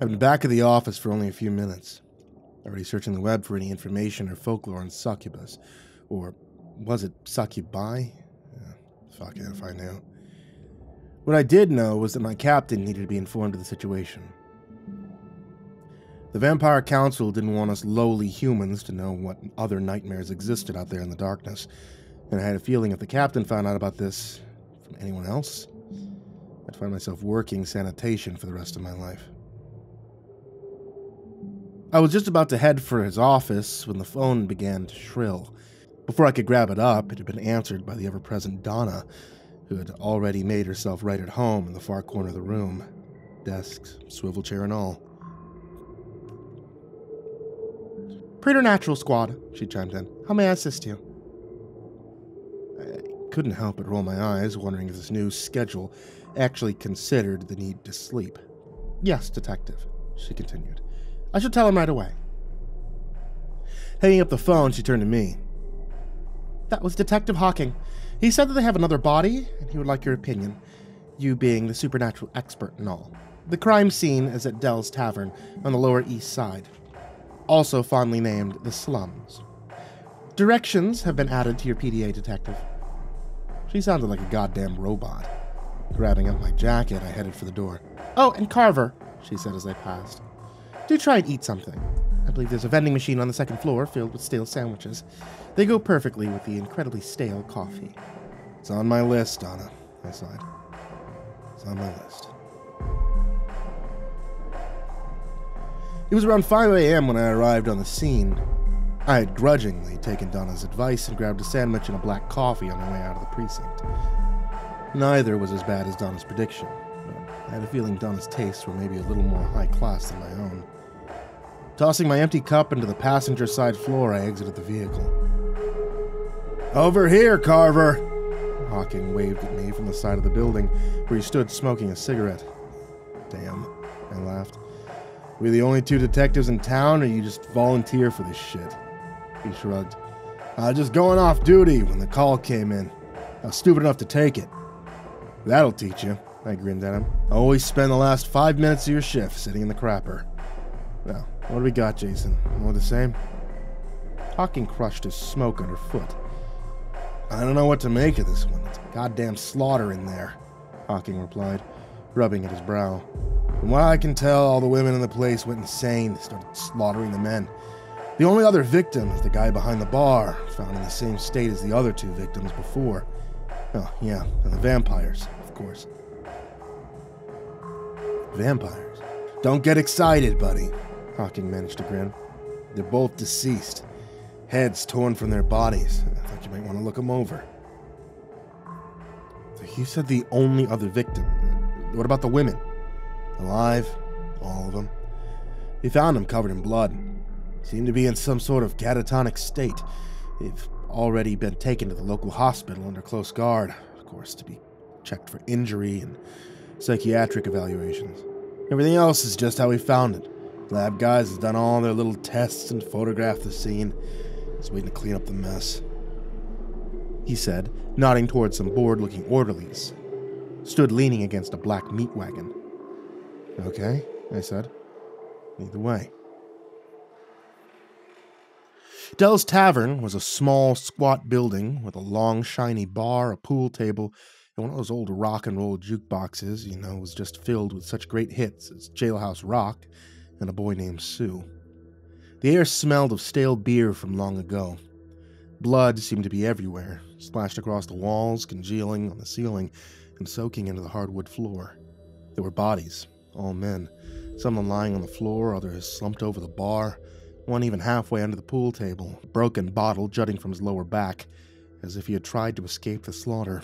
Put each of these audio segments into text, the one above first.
I've been back at the office for only a few minutes, already searching the web for any information or folklore on succubus. Or was it succubi? Yeah, fuck it if I knew. What I did know was that my captain needed to be informed of the situation. The Vampire Council didn't want us lowly humans to know what other nightmares existed out there in the darkness, and I had a feeling if the captain found out about this from anyone else, I'd find myself working sanitation for the rest of my life. I was just about to head for his office when the phone began to shrill. Before I could grab it up, it had been answered by the ever present Donna, who had already made herself right at home in the far corner of the room desks, swivel chair, and all. Preternatural Squad, she chimed in. How may I assist you? I couldn't help but roll my eyes, wondering if this new schedule actually considered the need to sleep. Yes, detective, she continued. I shall tell him right away. Hanging up the phone, she turned to me. That was Detective Hawking. He said that they have another body, and he would like your opinion, you being the supernatural expert and all. The crime scene is at Dell's Tavern on the Lower East Side also fondly named the slums. Directions have been added to your PDA detective. She sounded like a goddamn robot. Grabbing up my jacket, I headed for the door. Oh, and Carver, she said as I passed. Do try and eat something. I believe there's a vending machine on the second floor filled with stale sandwiches. They go perfectly with the incredibly stale coffee. It's on my list, Donna, I sighed. It's on my list. It was around 5 a.m. when I arrived on the scene. I had grudgingly taken Donna's advice and grabbed a sandwich and a black coffee on my way out of the precinct. Neither was as bad as Donna's prediction, I had a feeling Donna's tastes were maybe a little more high class than my own. Tossing my empty cup into the passenger side floor, I exited the vehicle. Over here, Carver! Hawking waved at me from the side of the building, where he stood smoking a cigarette. Damn, I laughed. We the only two detectives in town, or you just volunteer for this shit? He shrugged. I was just going off duty when the call came in. I was stupid enough to take it. That'll teach you, I grinned at him. Always spend the last five minutes of your shift sitting in the crapper. Well, what do we got, Jason? More the same? Hawking crushed his smoke underfoot. I don't know what to make of this one. It's a goddamn slaughter in there, Hawking replied, rubbing at his brow. From what I can tell, all the women in the place went insane. They started slaughtering the men. The only other victim is the guy behind the bar, found in the same state as the other two victims before. Oh, yeah, and the vampires, of course. Vampires? Don't get excited, buddy, Hawking managed to grin. They're both deceased, heads torn from their bodies. I thought you might want to look them over. So you said the only other victim. What about the women? Alive, all of them. He found them covered in blood. Seemed to be in some sort of catatonic state. They've already been taken to the local hospital under close guard, of course, to be checked for injury and psychiatric evaluations. Everything else is just how we found it. Lab guys have done all their little tests and photographed the scene. Just waiting to clean up the mess. He said, nodding towards some bored looking orderlies. Stood leaning against a black meat wagon. Okay, I said. Either way. Dell's Tavern was a small, squat building with a long, shiny bar, a pool table, and one of those old rock and roll jukeboxes, you know, was just filled with such great hits as Jailhouse Rock and A Boy Named Sue. The air smelled of stale beer from long ago. Blood seemed to be everywhere, splashed across the walls, congealing on the ceiling, and soaking into the hardwood floor. There were bodies, all men. Some lying on the floor, others slumped over the bar, one even halfway under the pool table, a broken bottle jutting from his lower back, as if he had tried to escape the slaughter.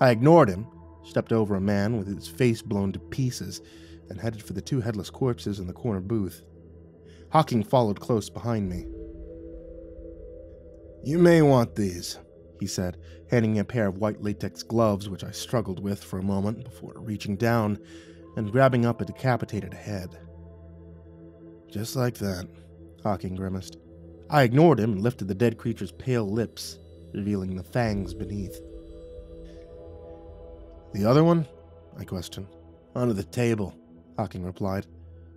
I ignored him, stepped over a man with his face blown to pieces, and headed for the two headless corpses in the corner booth. Hawking followed close behind me. You may want these, he said, handing me a pair of white latex gloves, which I struggled with for a moment before reaching down and grabbing up a decapitated head. Just like that, Hawking grimaced. I ignored him and lifted the dead creature's pale lips, revealing the fangs beneath. The other one? I questioned. Under the table, Hawking replied.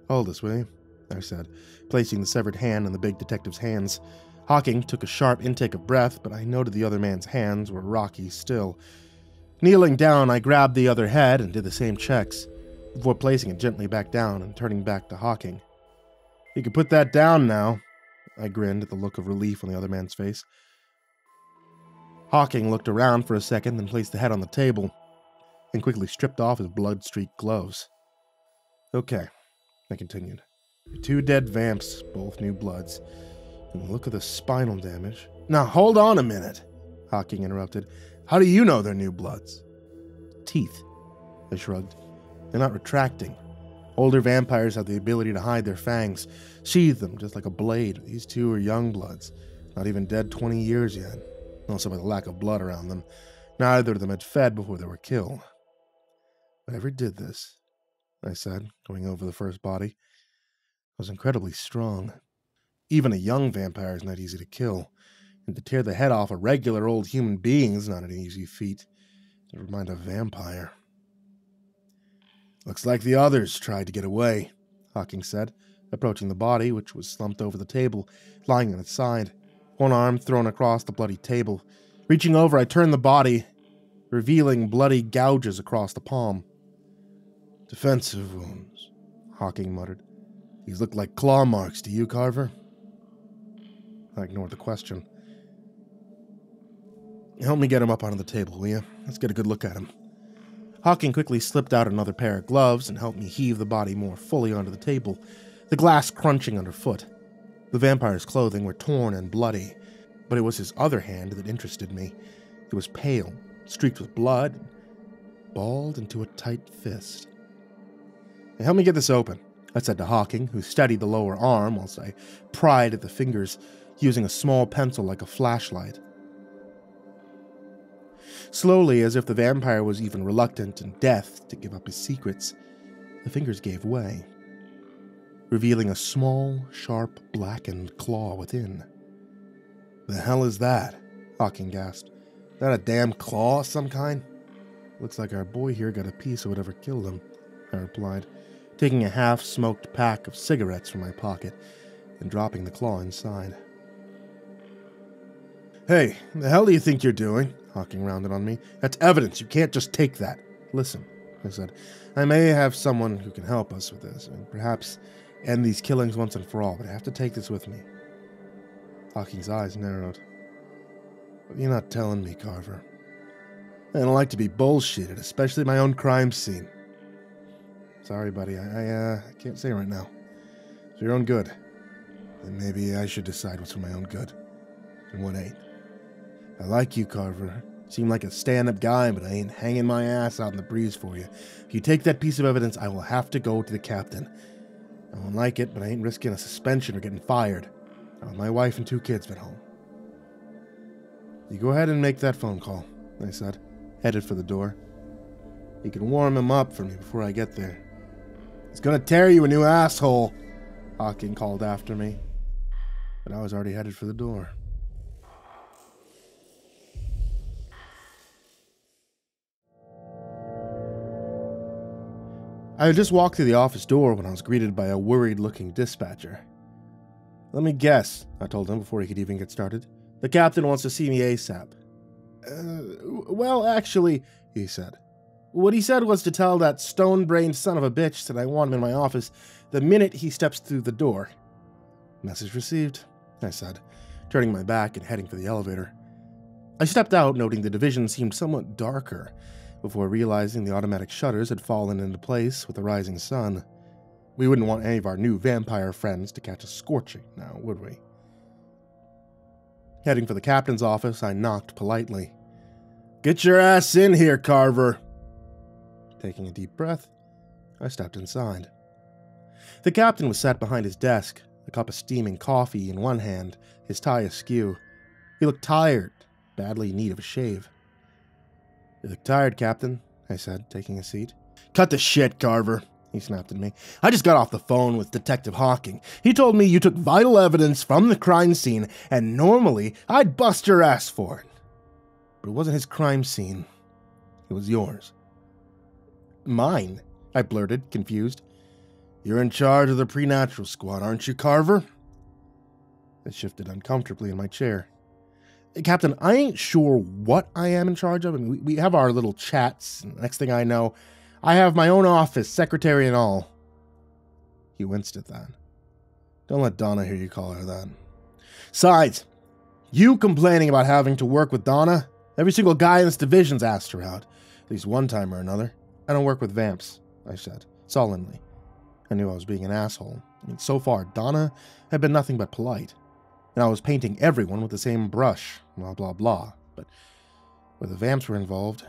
Hold this, you? I said, placing the severed hand in the big detective's hands. Hawking took a sharp intake of breath, but I noted the other man's hands were rocky still. Kneeling down, I grabbed the other head and did the same checks, before placing it gently back down and turning back to Hawking. You can put that down now. I grinned at the look of relief on the other man's face. Hawking looked around for a second, then placed the head on the table, and quickly stripped off his blood streaked gloves. Okay, I continued. The Two dead vamps, both new bloods. And look at the spinal damage. Now, hold on a minute, Hawking interrupted. How do you know they're new bloods? Teeth, I shrugged. They're not retracting. Older vampires have the ability to hide their fangs, sheathe them just like a blade. These two are young bloods, not even dead 20 years yet. Also, by the lack of blood around them, neither of them had fed before they were killed. Whatever did this, I said, going over the first body, It was incredibly strong. Even a young vampire is not easy to kill, and to tear the head off a regular old human being is not an easy feat. Never mind a vampire. Looks like the others tried to get away, Hawking said, approaching the body, which was slumped over the table, lying on its side, one arm thrown across the bloody table. Reaching over, I turned the body, revealing bloody gouges across the palm. Defensive wounds, Hawking muttered. These look like claw marks to you, Carver? I ignored the question. Help me get him up onto the table, will you? Let's get a good look at him. Hawking quickly slipped out another pair of gloves and helped me heave the body more fully onto the table, the glass crunching underfoot. The vampire's clothing were torn and bloody, but it was his other hand that interested me. It was pale, streaked with blood, balled into a tight fist. Help me get this open, I said to Hawking, who steadied the lower arm whilst I pried at the fingers, using a small pencil like a flashlight. Slowly, as if the vampire was even reluctant in death to give up his secrets, the fingers gave way, revealing a small, sharp, blackened claw within. The hell is that? Hawking gasped. That a damn claw of some kind? Looks like our boy here got a piece of whatever killed him, I replied, taking a half smoked pack of cigarettes from my pocket and dropping the claw inside. Hey, the hell do you think you're doing? Hawking rounded on me. That's evidence. You can't just take that. Listen, I said. I may have someone who can help us with this, and perhaps end these killings once and for all, but I have to take this with me. Hawking's eyes narrowed. But you're not telling me, Carver. I don't like to be bullshitted, especially my own crime scene. Sorry, buddy. I, I uh, can't say right now. For your own good. And maybe I should decide what's for my own good and what ain't. I like you, Carver. Seem like a stand up guy, but I ain't hanging my ass out in the breeze for you. If you take that piece of evidence, I will have to go to the captain. I won't like it, but I ain't risking a suspension or getting fired. Want my wife and two kids at home. You go ahead and make that phone call, I said, headed for the door. You can warm him up for me before I get there. He's gonna tear you a new asshole, Hawking called after me. But I was already headed for the door. I had just walked through the office door when I was greeted by a worried looking dispatcher. Let me guess, I told him before he could even get started. The captain wants to see me ASAP. Uh, well, actually, he said. What he said was to tell that stone brained son of a bitch that I want him in my office the minute he steps through the door. Message received, I said, turning my back and heading for the elevator. I stepped out, noting the division seemed somewhat darker before realizing the automatic shutters had fallen into place with the rising sun. We wouldn't want any of our new vampire friends to catch a scorching now, would we? Heading for the captain's office, I knocked politely. Get your ass in here, Carver! Taking a deep breath, I stepped inside. The captain was sat behind his desk, a cup of steaming coffee in one hand, his tie askew. He looked tired, badly in need of a shave. You look tired, Captain, I said, taking a seat. Cut the shit, Carver, he snapped at me. I just got off the phone with Detective Hawking. He told me you took vital evidence from the crime scene, and normally I'd bust your ass for it. But it wasn't his crime scene, it was yours. Mine, I blurted, confused. You're in charge of the Preternatural Squad, aren't you, Carver? I shifted uncomfortably in my chair. Captain, I ain't sure what I am in charge of. I mean, we, we have our little chats. next thing I know, I have my own office, secretary and all. He winced at that. Don't let Donna hear you call her that. Sides, you complaining about having to work with Donna? Every single guy in this division's asked her out, at least one time or another. I don't work with vamps, I said, sullenly. I knew I was being an asshole. I mean, so far, Donna had been nothing but polite and I was painting everyone with the same brush, blah, blah, blah. But where the vamps were involved,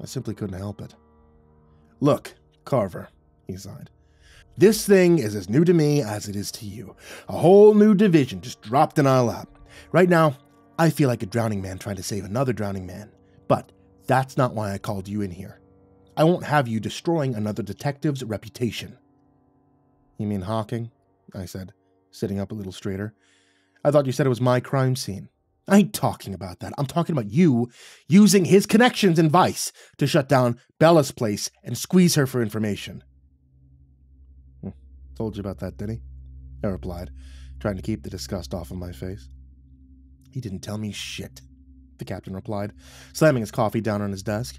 I simply couldn't help it. Look, Carver, he sighed. This thing is as new to me as it is to you. A whole new division just dropped in our lap. Right now, I feel like a drowning man trying to save another drowning man. But that's not why I called you in here. I won't have you destroying another detective's reputation. You mean Hawking? I said, sitting up a little straighter. I thought you said it was my crime scene. I ain't talking about that. I'm talking about you using his connections in Vice to shut down Bella's place and squeeze her for information. Hmm. Told you about that, did he? I replied, trying to keep the disgust off of my face. He didn't tell me shit, the captain replied, slamming his coffee down on his desk.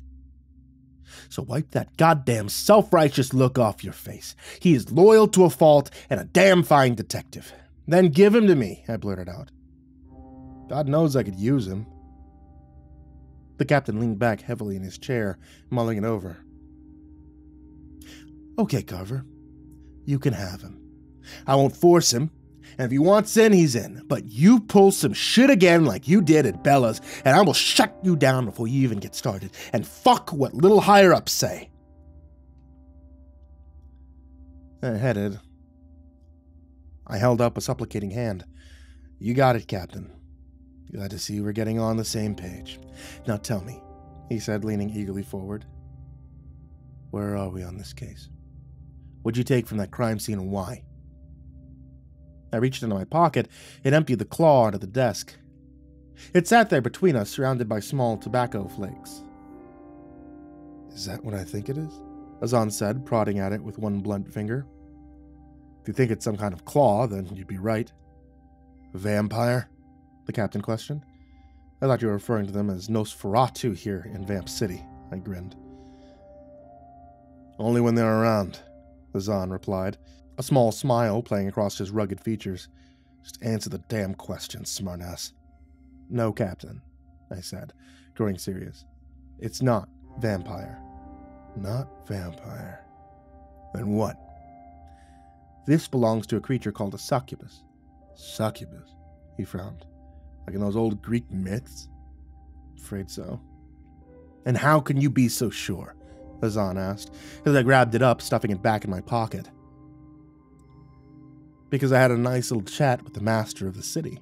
So wipe that goddamn self righteous look off your face. He is loyal to a fault and a damn fine detective. Then give him to me, I blurted out. God knows I could use him. The captain leaned back heavily in his chair, mulling it over. Okay, Carver. You can have him. I won't force him, and if he wants in, he's in. But you pull some shit again like you did at Bella's, and I will shut you down before you even get started. And fuck what little higher ups say. I headed I held up a supplicating hand. You got it, Captain. Glad to see we're getting on the same page. Now tell me, he said, leaning eagerly forward. Where are we on this case? What'd you take from that crime scene and why? I reached into my pocket and emptied the claw onto the desk. It sat there between us, surrounded by small tobacco flakes. Is that what I think it is? Azan said, prodding at it with one blunt finger. If you think it's some kind of claw, then you'd be right. Vampire? The captain questioned. I thought you were referring to them as Nosferatu here in Vamp City. I grinned. Only when they're around, Azan replied, a small smile playing across his rugged features. Just answer the damn question, smartass. No, Captain, I said, growing serious. It's not vampire. Not vampire. Then what? This belongs to a creature called a succubus. Succubus? He frowned. Like in those old Greek myths? Afraid so. And how can you be so sure? Azan asked, as I grabbed it up, stuffing it back in my pocket. Because I had a nice little chat with the master of the city,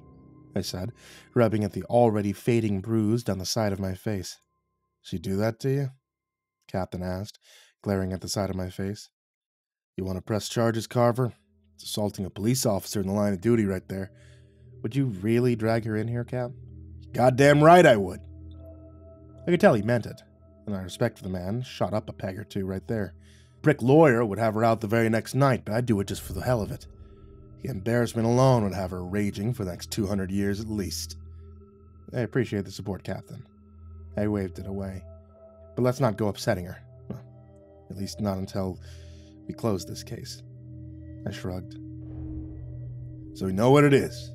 I said, rubbing at the already fading bruise down the side of my face. She do that to you? Captain asked, glaring at the side of my face. You want to press charges, Carver? It's assaulting a police officer in the line of duty right there. Would you really drag her in here, Cap? Goddamn right I would. I could tell he meant it, and I respect for the man shot up a peg or two right there. Brick lawyer would have her out the very next night, but I'd do it just for the hell of it. The embarrassment alone would have her raging for the next 200 years at least. I appreciate the support, Captain. I waved it away. But let's not go upsetting her. Well, at least not until we close this case. I shrugged. So we know what it is.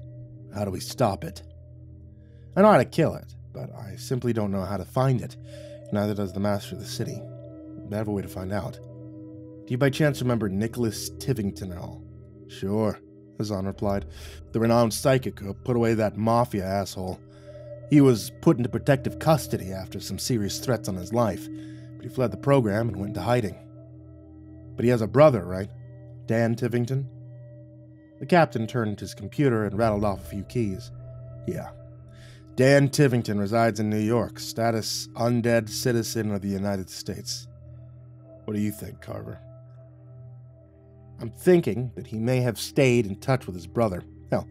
How do we stop it? I know how to kill it, but I simply don't know how to find it. Neither does the master of the city. I have a way to find out. Do you by chance remember Nicholas Tivington at all? Sure, Azan replied. The renowned psychic who put away that mafia asshole. He was put into protective custody after some serious threats on his life, but he fled the program and went into hiding. But he has a brother, right? Dan Tivington? The captain turned to his computer and rattled off a few keys. Yeah. Dan Tivington resides in New York, status undead citizen of the United States. What do you think, Carver? I'm thinking that he may have stayed in touch with his brother. Hell,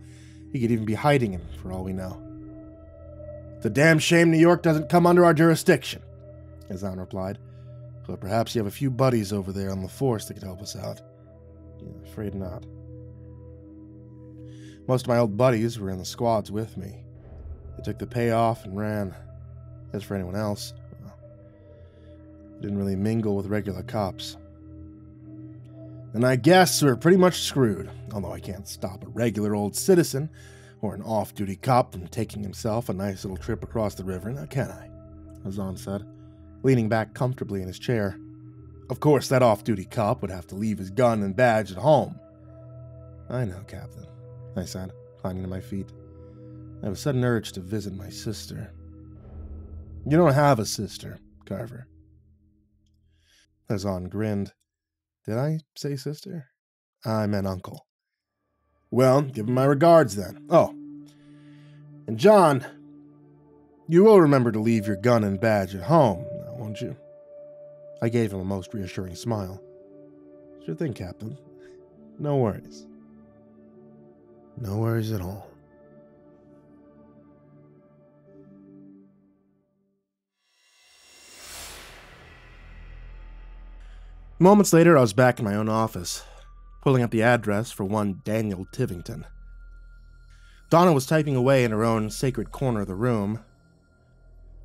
he could even be hiding him, for all we know. It's a damn shame New York doesn't come under our jurisdiction, Azan replied. But perhaps you have a few buddies over there on the force that could help us out. Yeah, I'm afraid not. Most of my old buddies were in the squads with me. They took the payoff and ran. As for anyone else, well, didn't really mingle with regular cops. And I guess we're pretty much screwed, although I can't stop a regular old citizen or an off duty cop from taking himself a nice little trip across the river, now can I? Hazan said, leaning back comfortably in his chair. Of course, that off duty cop would have to leave his gun and badge at home. I know, Captain, I said, climbing to my feet. I have a sudden urge to visit my sister. You don't have a sister, Carver. Hazan grinned. Did I say sister? I meant uncle. Well, give him my regards then. Oh. And John, you will remember to leave your gun and badge at home, won't you? I gave him a most reassuring smile. Sure thing, Captain. No worries. No worries at all. Moments later, I was back in my own office, pulling up the address for one Daniel Tivington. Donna was typing away in her own sacred corner of the room.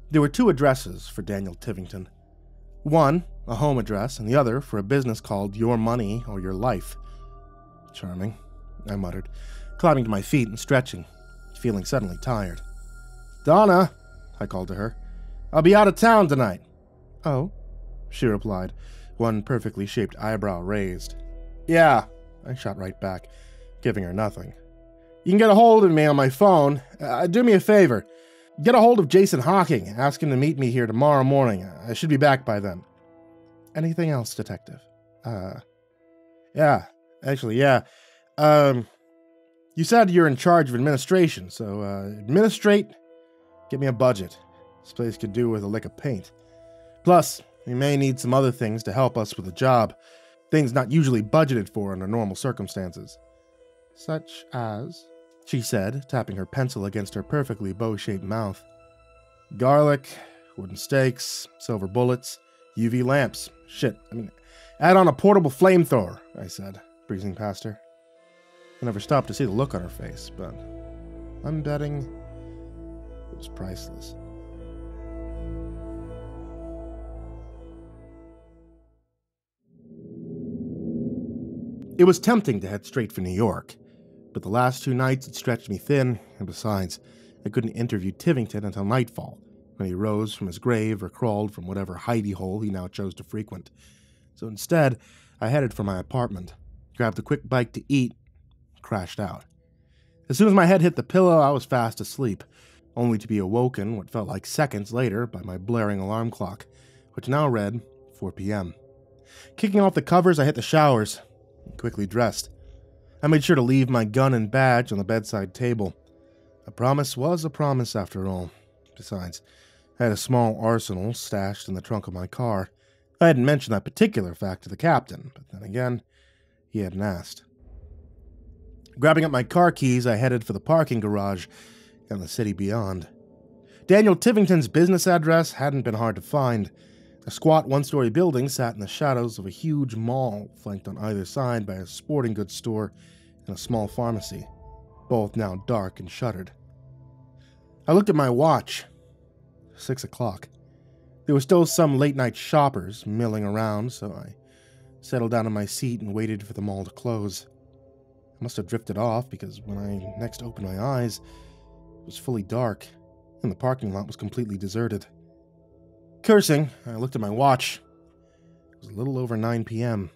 There were two addresses for Daniel Tivington one, a home address, and the other for a business called Your Money or Your Life. Charming, I muttered, climbing to my feet and stretching, feeling suddenly tired. Donna, I called to her, I'll be out of town tonight. Oh, she replied, one perfectly shaped eyebrow raised. Yeah, I shot right back, giving her nothing. You can get a hold of me on my phone. Uh, do me a favor. Get a hold of Jason Hawking. Ask him to meet me here tomorrow morning. I should be back by then. Anything else, Detective? Uh, yeah, actually, yeah. Um, you said you're in charge of administration, so uh, administrate. Get me a budget. This place could do with a lick of paint. Plus, we may need some other things to help us with the job, things not usually budgeted for under normal circumstances. Such as, she said, tapping her pencil against her perfectly bow shaped mouth. Garlic, wooden stakes, silver bullets, UV lamps. Shit, I mean, add on a portable flamethrower, I said, breezing past her. I never stopped to see the look on her face, but I'm betting it was priceless. It was tempting to head straight for New York, but the last two nights had stretched me thin, and besides, I couldn't interview Tivington until nightfall, when he rose from his grave or crawled from whatever hidey hole he now chose to frequent. So instead, I headed for my apartment, grabbed a quick bite to eat, crashed out. As soon as my head hit the pillow, I was fast asleep, only to be awoken what felt like seconds later by my blaring alarm clock, which now read 4 p.m. Kicking off the covers, I hit the showers, quickly dressed. I made sure to leave my gun and badge on the bedside table. A promise was a promise after all. Besides, I had a small arsenal stashed in the trunk of my car. I hadn't mentioned that particular fact to the captain, but then again, he hadn't asked. Grabbing up my car keys, I headed for the parking garage and the city beyond. Daniel Tivington's business address hadn't been hard to find. A squat one story building sat in the shadows of a huge mall, flanked on either side by a sporting goods store and a small pharmacy, both now dark and shuttered. I looked at my watch. Six o'clock. There were still some late night shoppers milling around, so I settled down in my seat and waited for the mall to close. I must have drifted off because when I next opened my eyes, it was fully dark, and the parking lot was completely deserted. Cursing, I looked at my watch. It was a little over 9 p.m.,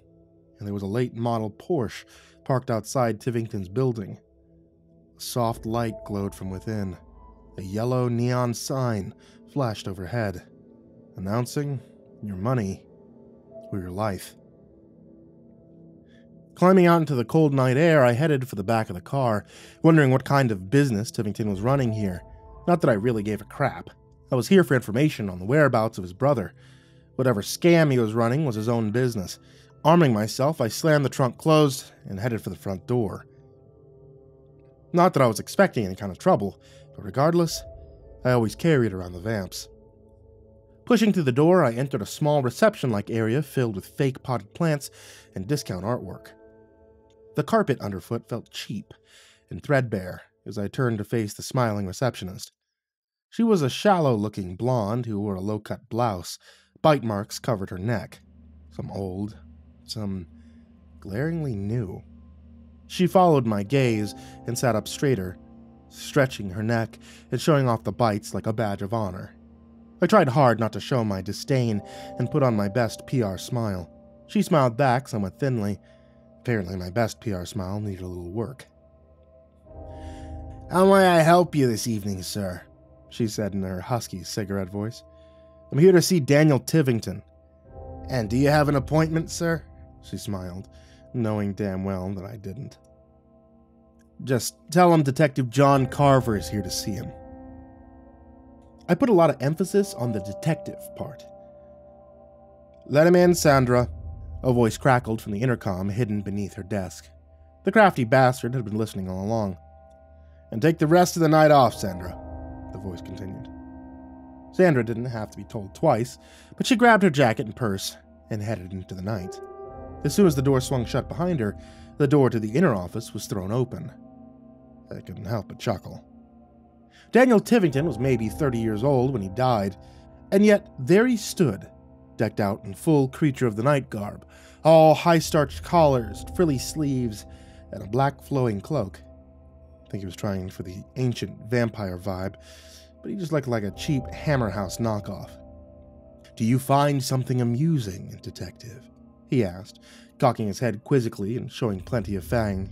and there was a late model Porsche parked outside Tivington's building. A soft light glowed from within. A yellow neon sign flashed overhead, announcing your money or your life. Climbing out into the cold night air, I headed for the back of the car, wondering what kind of business Tivington was running here. Not that I really gave a crap. I was here for information on the whereabouts of his brother. Whatever scam he was running was his own business. Arming myself, I slammed the trunk closed and headed for the front door. Not that I was expecting any kind of trouble, but regardless, I always carried around the vamps. Pushing through the door, I entered a small reception like area filled with fake potted plants and discount artwork. The carpet underfoot felt cheap and threadbare as I turned to face the smiling receptionist. She was a shallow looking blonde who wore a low cut blouse. Bite marks covered her neck. Some old, some glaringly new. She followed my gaze and sat up straighter, stretching her neck and showing off the bites like a badge of honor. I tried hard not to show my disdain and put on my best PR smile. She smiled back somewhat thinly. Apparently, my best PR smile needed a little work. How may I help you this evening, sir? She said in her husky cigarette voice. I'm here to see Daniel Tivington. And do you have an appointment, sir? She smiled, knowing damn well that I didn't. Just tell him Detective John Carver is here to see him. I put a lot of emphasis on the detective part. Let him in, Sandra. A voice crackled from the intercom hidden beneath her desk. The crafty bastard had been listening all along. And take the rest of the night off, Sandra, the voice continued. Sandra didn't have to be told twice, but she grabbed her jacket and purse and headed into the night. As soon as the door swung shut behind her, the door to the inner office was thrown open. I couldn't help but chuckle. Daniel Tivington was maybe 30 years old when he died, and yet there he stood, decked out in full creature of the night garb, all high starched collars, frilly sleeves, and a black flowing cloak. I think he was trying for the ancient vampire vibe, but he just looked like a cheap hammer house knockoff. Do you find something amusing, detective? he asked, cocking his head quizzically and showing plenty of fang.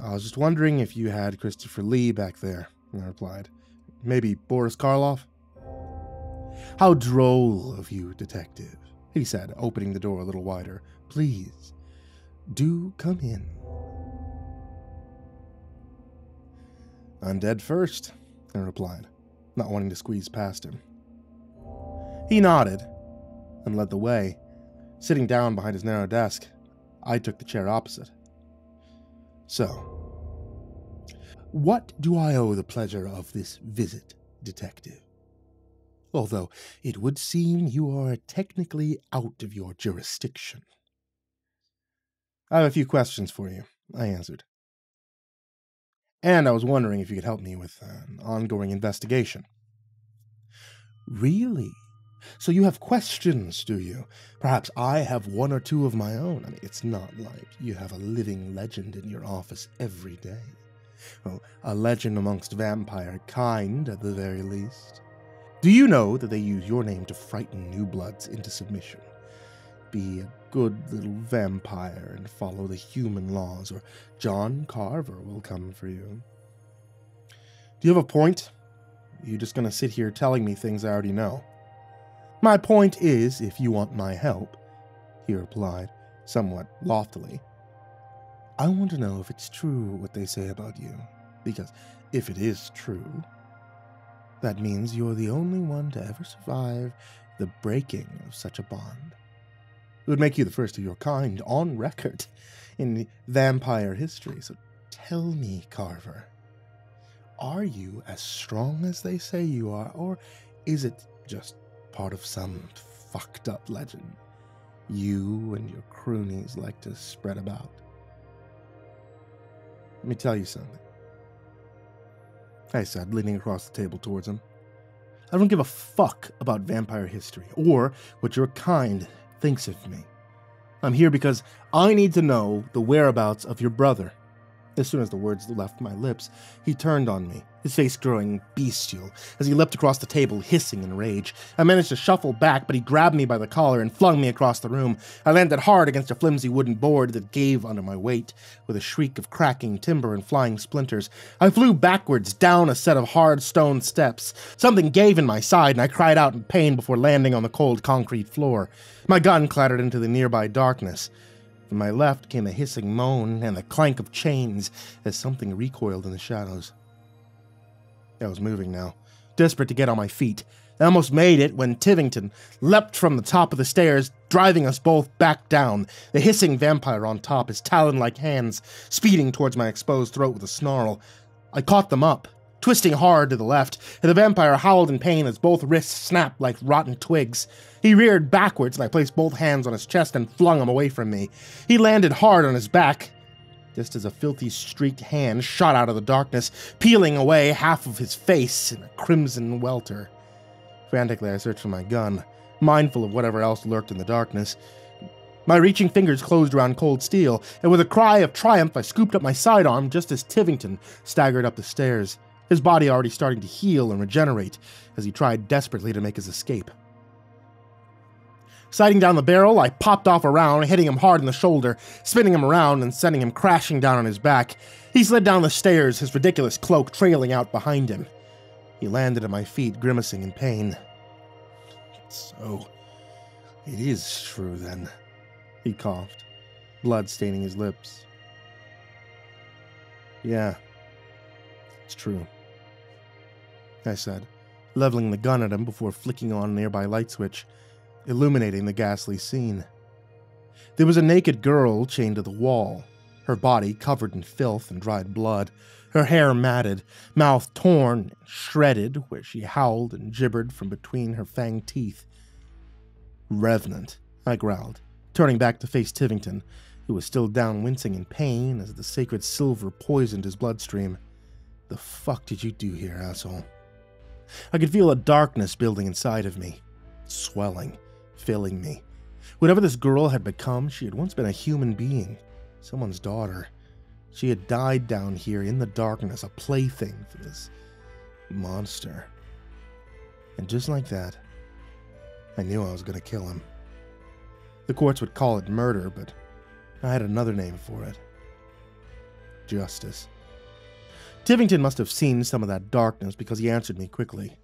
I was just wondering if you had Christopher Lee back there, I replied. Maybe Boris Karloff? How droll of you, detective, he said, opening the door a little wider. Please, do come in. I'm dead first, I replied, not wanting to squeeze past him. He nodded and led the way. Sitting down behind his narrow desk, I took the chair opposite. So, what do I owe the pleasure of this visit, detective? Although it would seem you are technically out of your jurisdiction. I have a few questions for you, I answered. And I was wondering if you could help me with an ongoing investigation. Really? So you have questions, do you? Perhaps I have one or two of my own. I mean, it's not like you have a living legend in your office every day. Well, a legend amongst vampire kind, at the very least. Do you know that they use your name to frighten new bloods into submission? Be a good little vampire and follow the human laws, or John Carver will come for you. Do you have a point? You're just going to sit here telling me things I already know? My point is, if you want my help, he replied, somewhat loftily, I want to know if it's true what they say about you. Because if it is true, that means you're the only one to ever survive the breaking of such a bond. It would make you the first of your kind on record in vampire history. So tell me, Carver, are you as strong as they say you are, or is it just part of some fucked up legend you and your cronies like to spread about. Let me tell you something. I said, leaning across the table towards him. I don't give a fuck about vampire history or what your kind thinks of me. I'm here because I need to know the whereabouts of your brother. As soon as the words left my lips, he turned on me, his face growing bestial, as he leapt across the table, hissing in rage. I managed to shuffle back, but he grabbed me by the collar and flung me across the room. I landed hard against a flimsy wooden board that gave under my weight, with a shriek of cracking timber and flying splinters. I flew backwards down a set of hard stone steps. Something gave in my side, and I cried out in pain before landing on the cold concrete floor. My gun clattered into the nearby darkness. From my left came a hissing moan and the clank of chains as something recoiled in the shadows. I was moving now, desperate to get on my feet. I almost made it when Tivington leapt from the top of the stairs, driving us both back down, the hissing vampire on top, his talon like hands speeding towards my exposed throat with a snarl. I caught them up, twisting hard to the left, and the vampire howled in pain as both wrists snapped like rotten twigs. He reared backwards, and I placed both hands on his chest and flung him away from me. He landed hard on his back, just as a filthy streaked hand shot out of the darkness, peeling away half of his face in a crimson welter. Frantically, I searched for my gun, mindful of whatever else lurked in the darkness. My reaching fingers closed around cold steel, and with a cry of triumph, I scooped up my sidearm just as Tivington staggered up the stairs, his body already starting to heal and regenerate as he tried desperately to make his escape. Sighting down the barrel, I popped off a round, hitting him hard in the shoulder, spinning him around and sending him crashing down on his back. He slid down the stairs, his ridiculous cloak trailing out behind him. He landed at my feet, grimacing in pain. So, it is true then, he coughed, blood staining his lips. Yeah, it's true, I said, leveling the gun at him before flicking on a nearby light switch illuminating the ghastly scene. There was a naked girl chained to the wall, her body covered in filth and dried blood, her hair matted, mouth torn, and shredded, where she howled and gibbered from between her fanged teeth. Revenant, I growled, turning back to face Tivington, who was still down wincing in pain as the sacred silver poisoned his bloodstream. The fuck did you do here, asshole? I could feel a darkness building inside of me, swelling, filling me. Whatever this girl had become, she had once been a human being, someone's daughter. She had died down here in the darkness, a plaything for this monster. And just like that, I knew I was going to kill him. The courts would call it murder, but I had another name for it justice. Tivington must have seen some of that darkness because he answered me quickly.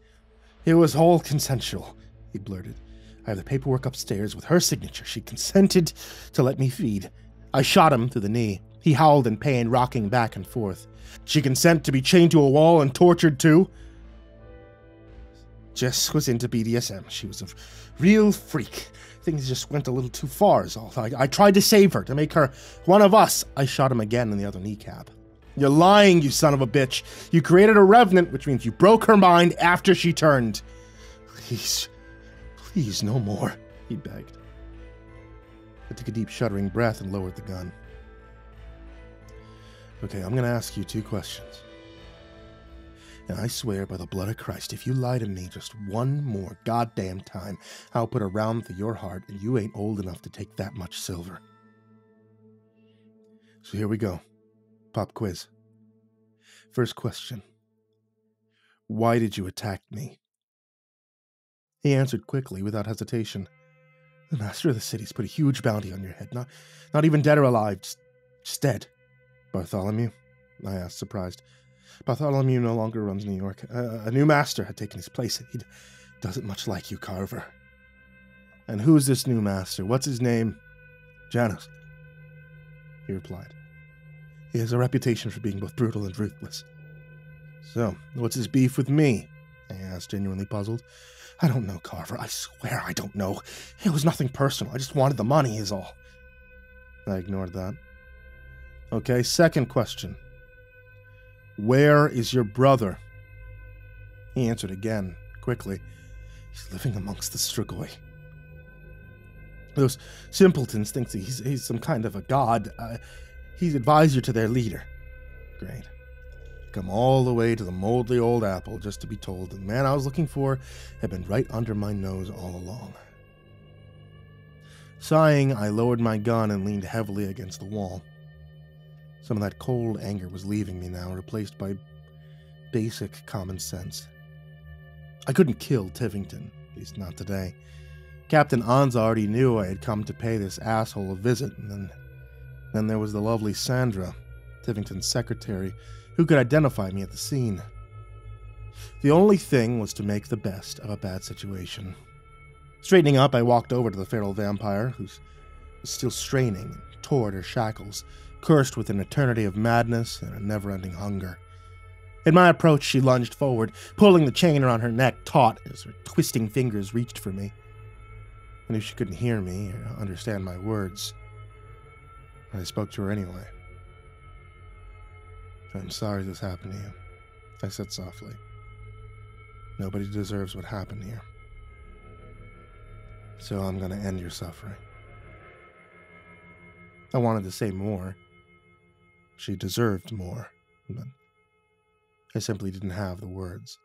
It was all consensual, he blurted. I have the paperwork upstairs with her signature. She consented to let me feed. I shot him through the knee. He howled in pain, rocking back and forth. She consent to be chained to a wall and tortured too? Jess was into BDSM. She was a real freak. Things just went a little too far, is all. I, I tried to save her, to make her one of us. I shot him again in the other kneecap. You're lying, you son of a bitch. You created a revenant, which means you broke her mind after she turned. Please, Please, no more, he begged. I took a deep, shuddering breath and lowered the gun. Okay, I'm going to ask you two questions. And I swear by the blood of Christ, if you lie to me just one more goddamn time, I'll put a round through your heart, and you ain't old enough to take that much silver. So here we go. Pop quiz. First question Why did you attack me? He answered quickly, without hesitation. The master of the city's put a huge bounty on your head. Not, not even dead or alive, just, just dead. Bartholomew? I asked, surprised. Bartholomew no longer runs New York. a new master had taken his place. He doesn't much like you, Carver. And who's this new master? What's his name? Janos. He replied. He has a reputation for being both brutal and ruthless. So, what's his beef with me? I asked, genuinely puzzled. I don't know, Carver. I swear I don't know. It was nothing personal. I just wanted the money, is all. I ignored that. Okay, second question. Where is your brother? He answered again, quickly. He's living amongst the Strigoi. Those simpletons think he's, he's some kind of a god. Uh, he's advisor to their leader. Great come all the way to the moldly old apple just to be told the man I was looking for had been right under my nose all along. Sighing, I lowered my gun and leaned heavily against the wall. Some of that cold anger was leaving me now, replaced by basic common sense. I couldn't kill Tivington, at least not today. Captain Anza already knew I had come to pay this asshole a visit, and then, there was the lovely Sandra, Tivington's secretary, who could identify me at the scene. The only thing was to make the best of a bad situation. Straightening up, I walked over to the feral vampire, who was still straining and tore at her shackles, cursed with an eternity of madness and a never ending hunger. At my approach, she lunged forward, pulling the chain around her neck taut as her twisting fingers reached for me. I knew she couldn't hear me or understand my words. I spoke to her anyway. I'm sorry this happened to you, I said softly. Nobody deserves what happened here. So I'm going to end your suffering. I wanted to say more, she deserved more, but I simply didn't have the words.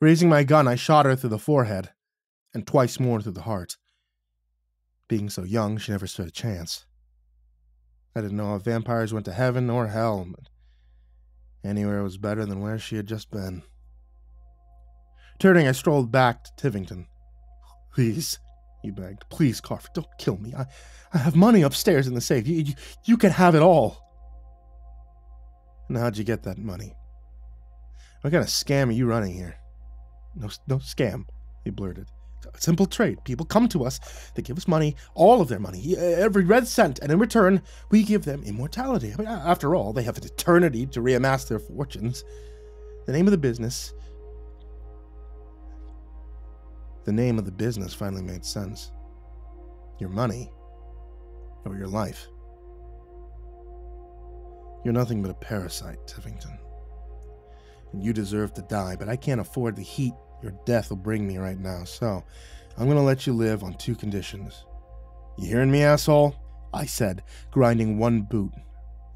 Raising my gun, I shot her through the forehead, and twice more through the heart. Being so young, she never stood a chance. I didn't know if vampires went to heaven or hell, but anywhere was better than where she had just been. Turning, I strolled back to Tivington. Please, he begged. Please, Carver, don't kill me. I, I have money upstairs in the safe. You, you, you can have it all. And how'd you get that money? What kind of scam are you running here? No, no scam, he blurted. A simple trade. People come to us, they give us money, all of their money, every red cent, and in return, we give them immortality. I mean, after all, they have an eternity to reamass their fortunes. The name of the business. The name of the business finally made sense. Your money, or your life. You're nothing but a parasite, Tivington. And you deserve to die, but I can't afford the heat your death will bring me right now, so I'm gonna let you live on two conditions. You hearing me, asshole? I said, grinding one boot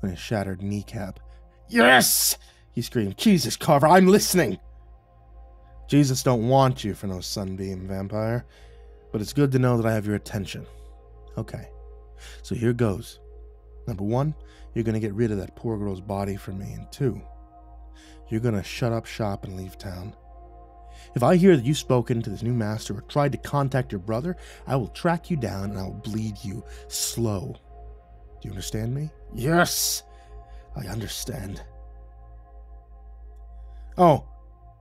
on his shattered kneecap. Yes! He screamed. Jesus, Carver, I'm listening! Jesus don't want you for no sunbeam, vampire, but it's good to know that I have your attention. Okay, so here goes. Number one, you're gonna get rid of that poor girl's body for me, and two, you're gonna shut up shop and leave town. If I hear that you've spoken to this new master or tried to contact your brother, I will track you down and I will bleed you slow. Do you understand me? Yes, I understand. Oh,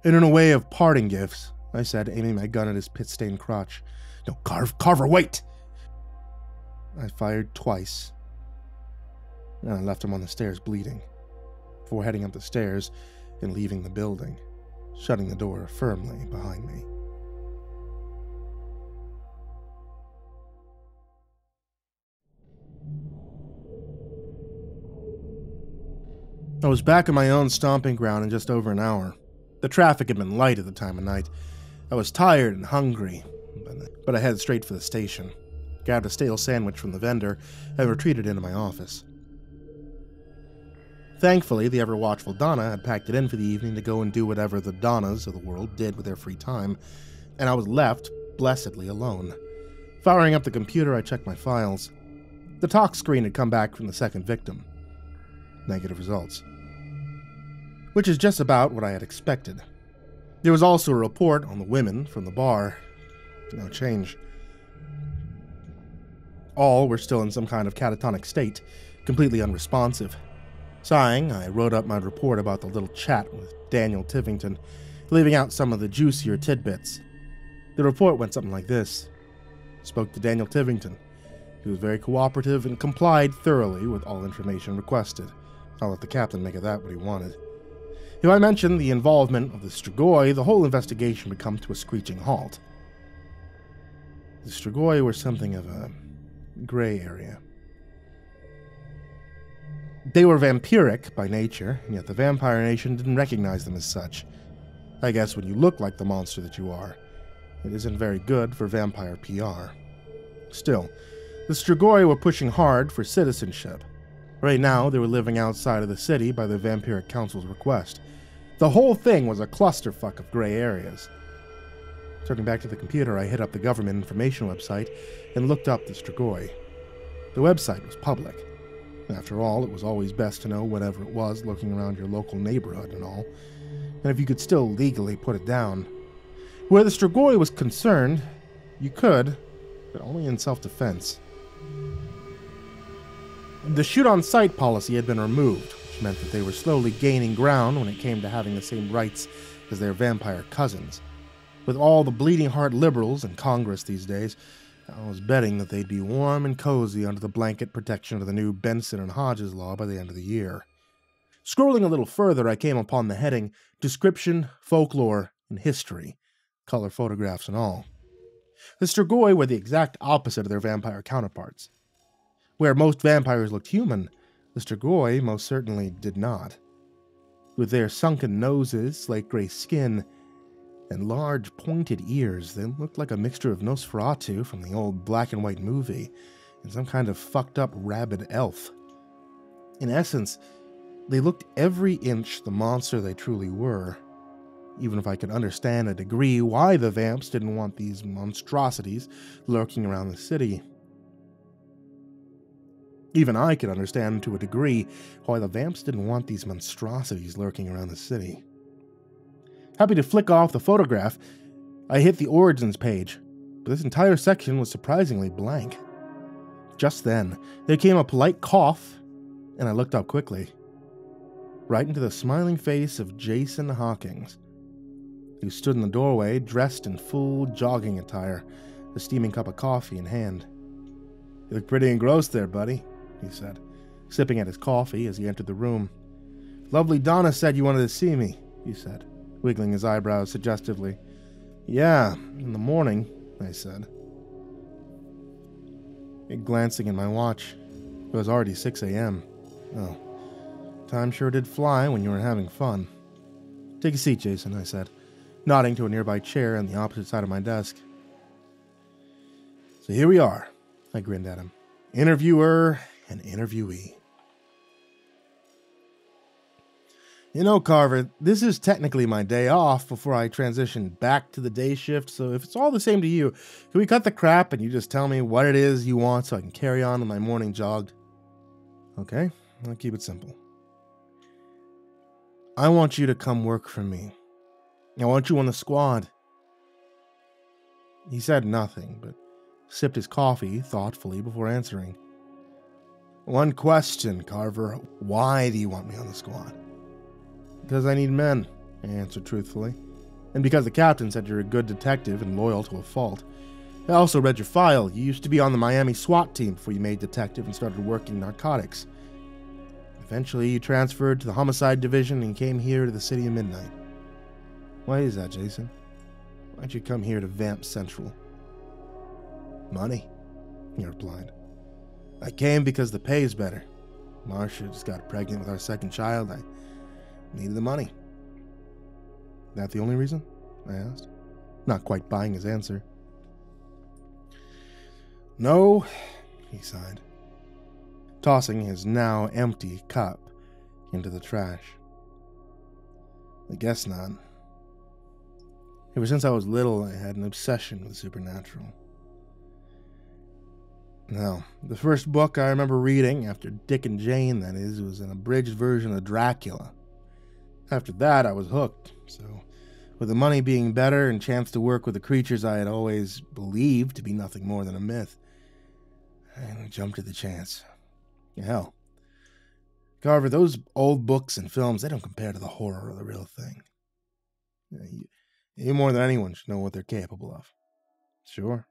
and in a way of parting gifts, I said, aiming my gun at his pit stained crotch. No, Carve, Carver, wait! I fired twice, and I left him on the stairs bleeding, before heading up the stairs and leaving the building shutting the door firmly behind me. I was back in my own stomping ground in just over an hour. The traffic had been light at the time of night. I was tired and hungry, but I headed straight for the station, grabbed a stale sandwich from the vendor, and retreated into my office. Thankfully, the ever watchful Donna had packed it in for the evening to go and do whatever the Donnas of the world did with their free time, and I was left blessedly alone. Firing up the computer, I checked my files. The tox screen had come back from the second victim. Negative results. Which is just about what I had expected. There was also a report on the women from the bar. No change. All were still in some kind of catatonic state, completely unresponsive. Sighing, I wrote up my report about the little chat with Daniel Tivington, leaving out some of the juicier tidbits. The report went something like this Spoke to Daniel Tivington. He was very cooperative and complied thoroughly with all information requested. I'll let the captain make of that what he wanted. If I mentioned the involvement of the Strigoi, the whole investigation would come to a screeching halt. The Strigoi were something of a gray area. They were vampiric by nature, and yet the vampire nation didn't recognize them as such. I guess when you look like the monster that you are, it isn't very good for vampire PR. Still, the Strigoi were pushing hard for citizenship. Right now, they were living outside of the city by the Vampiric Council's request. The whole thing was a clusterfuck of gray areas. Turning back to the computer, I hit up the government information website and looked up the Strigoi. The website was public. After all, it was always best to know whatever it was looking around your local neighborhood and all, and if you could still legally put it down. Where the Strigoi was concerned, you could, but only in self defense. The shoot on sight policy had been removed, which meant that they were slowly gaining ground when it came to having the same rights as their vampire cousins. With all the bleeding heart liberals in Congress these days, I was betting that they'd be warm and cozy under the blanket protection of the new Benson and Hodges law by the end of the year. Scrolling a little further, I came upon the heading Description, Folklore, and History, color photographs and all. The Strigoi were the exact opposite of their vampire counterparts. Where most vampires looked human, the Strigoi most certainly did not. With their sunken noses, slate gray skin, and large pointed ears that looked like a mixture of Nosferatu from the old black and white movie and some kind of fucked up rabid elf. In essence, they looked every inch the monster they truly were. Even if I could understand a degree why the vamps didn't want these monstrosities lurking around the city. Even I could understand to a degree why the vamps didn't want these monstrosities lurking around the city. Happy to flick off the photograph, I hit the Origins page, but this entire section was surprisingly blank. Just then, there came a polite cough, and I looked up quickly. Right into the smiling face of Jason Hawkins, who stood in the doorway dressed in full jogging attire, a steaming cup of coffee in hand. You look pretty engrossed there, buddy, he said, sipping at his coffee as he entered the room. Lovely Donna said you wanted to see me, he said, wiggling his eyebrows suggestively. Yeah, in the morning, I said. Glancing at my watch, it was already 6 a.m. Oh, time sure did fly when you were having fun. Take a seat, Jason, I said, nodding to a nearby chair on the opposite side of my desk. So here we are, I grinned at him. Interviewer and interviewee. You know, Carver, this is technically my day off before I transition back to the day shift, so if it's all the same to you, can we cut the crap and you just tell me what it is you want so I can carry on with my morning jog? Okay, I'll keep it simple. I want you to come work for me. I want you on the squad. He said nothing, but sipped his coffee thoughtfully before answering. One question, Carver. Why do you want me on the squad? Because I need men, I answered truthfully. And because the captain said you're a good detective and loyal to a fault. I also read your file. You used to be on the Miami SWAT team before you made detective and started working narcotics. Eventually, you transferred to the homicide division and came here to the city of midnight. Why is that, Jason? Why'd you come here to Vamp Central? Money, he replied. I came because the pay is better. Marcia just got pregnant with our second child. I needed the money. That the only reason? I asked, not quite buying his answer. No, he sighed, tossing his now empty cup into the trash. I guess not. Ever since I was little, I had an obsession with the supernatural. Now, the first book I remember reading, after Dick and Jane, that is, was an abridged version of Dracula. After that, I was hooked. So, with the money being better and chance to work with the creatures I had always believed to be nothing more than a myth, I jumped at the chance. Hell, Carver, those old books and films, they don't compare to the horror of the real thing. You, you more than anyone should know what they're capable of. Sure.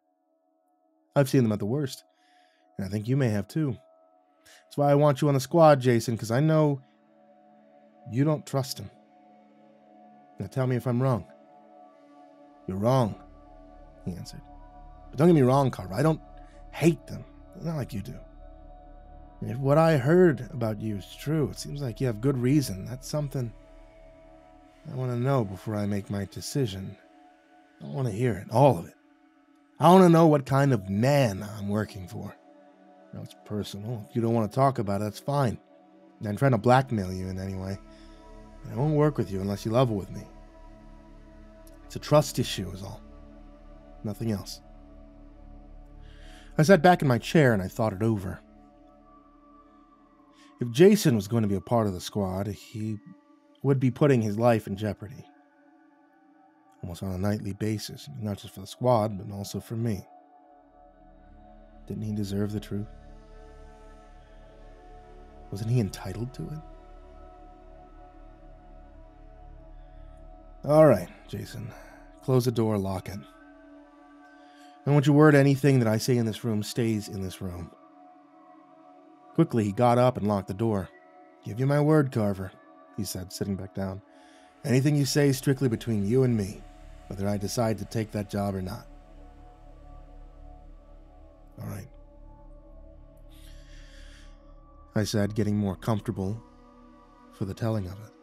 I've seen them at the worst. And I think you may have too. That's why I want you on the squad, Jason, because I know you don't trust him. Now tell me if I'm wrong. You're wrong, he answered. But don't get me wrong, Carver. I don't hate them. Not like you do. If what I heard about you is true, it seems like you have good reason. That's something I want to know before I make my decision. I want to hear it, all of it. I want to know what kind of man I'm working for. No, it's personal. If you don't want to talk about it, that's fine. I'm trying to blackmail you in any way. I won't work with you unless you level with me. It's a trust issue, is all. Nothing else. I sat back in my chair and I thought it over. If Jason was going to be a part of the squad, he would be putting his life in jeopardy. Almost on a nightly basis, not just for the squad, but also for me. Didn't he deserve the truth? Wasn't he entitled to it? All right, Jason. Close the door, lock it. I want your word anything that I say in this room stays in this room. Quickly, he got up and locked the door. Give you my word, Carver, he said, sitting back down. Anything you say is strictly between you and me, whether I decide to take that job or not. All right. I said, getting more comfortable for the telling of it.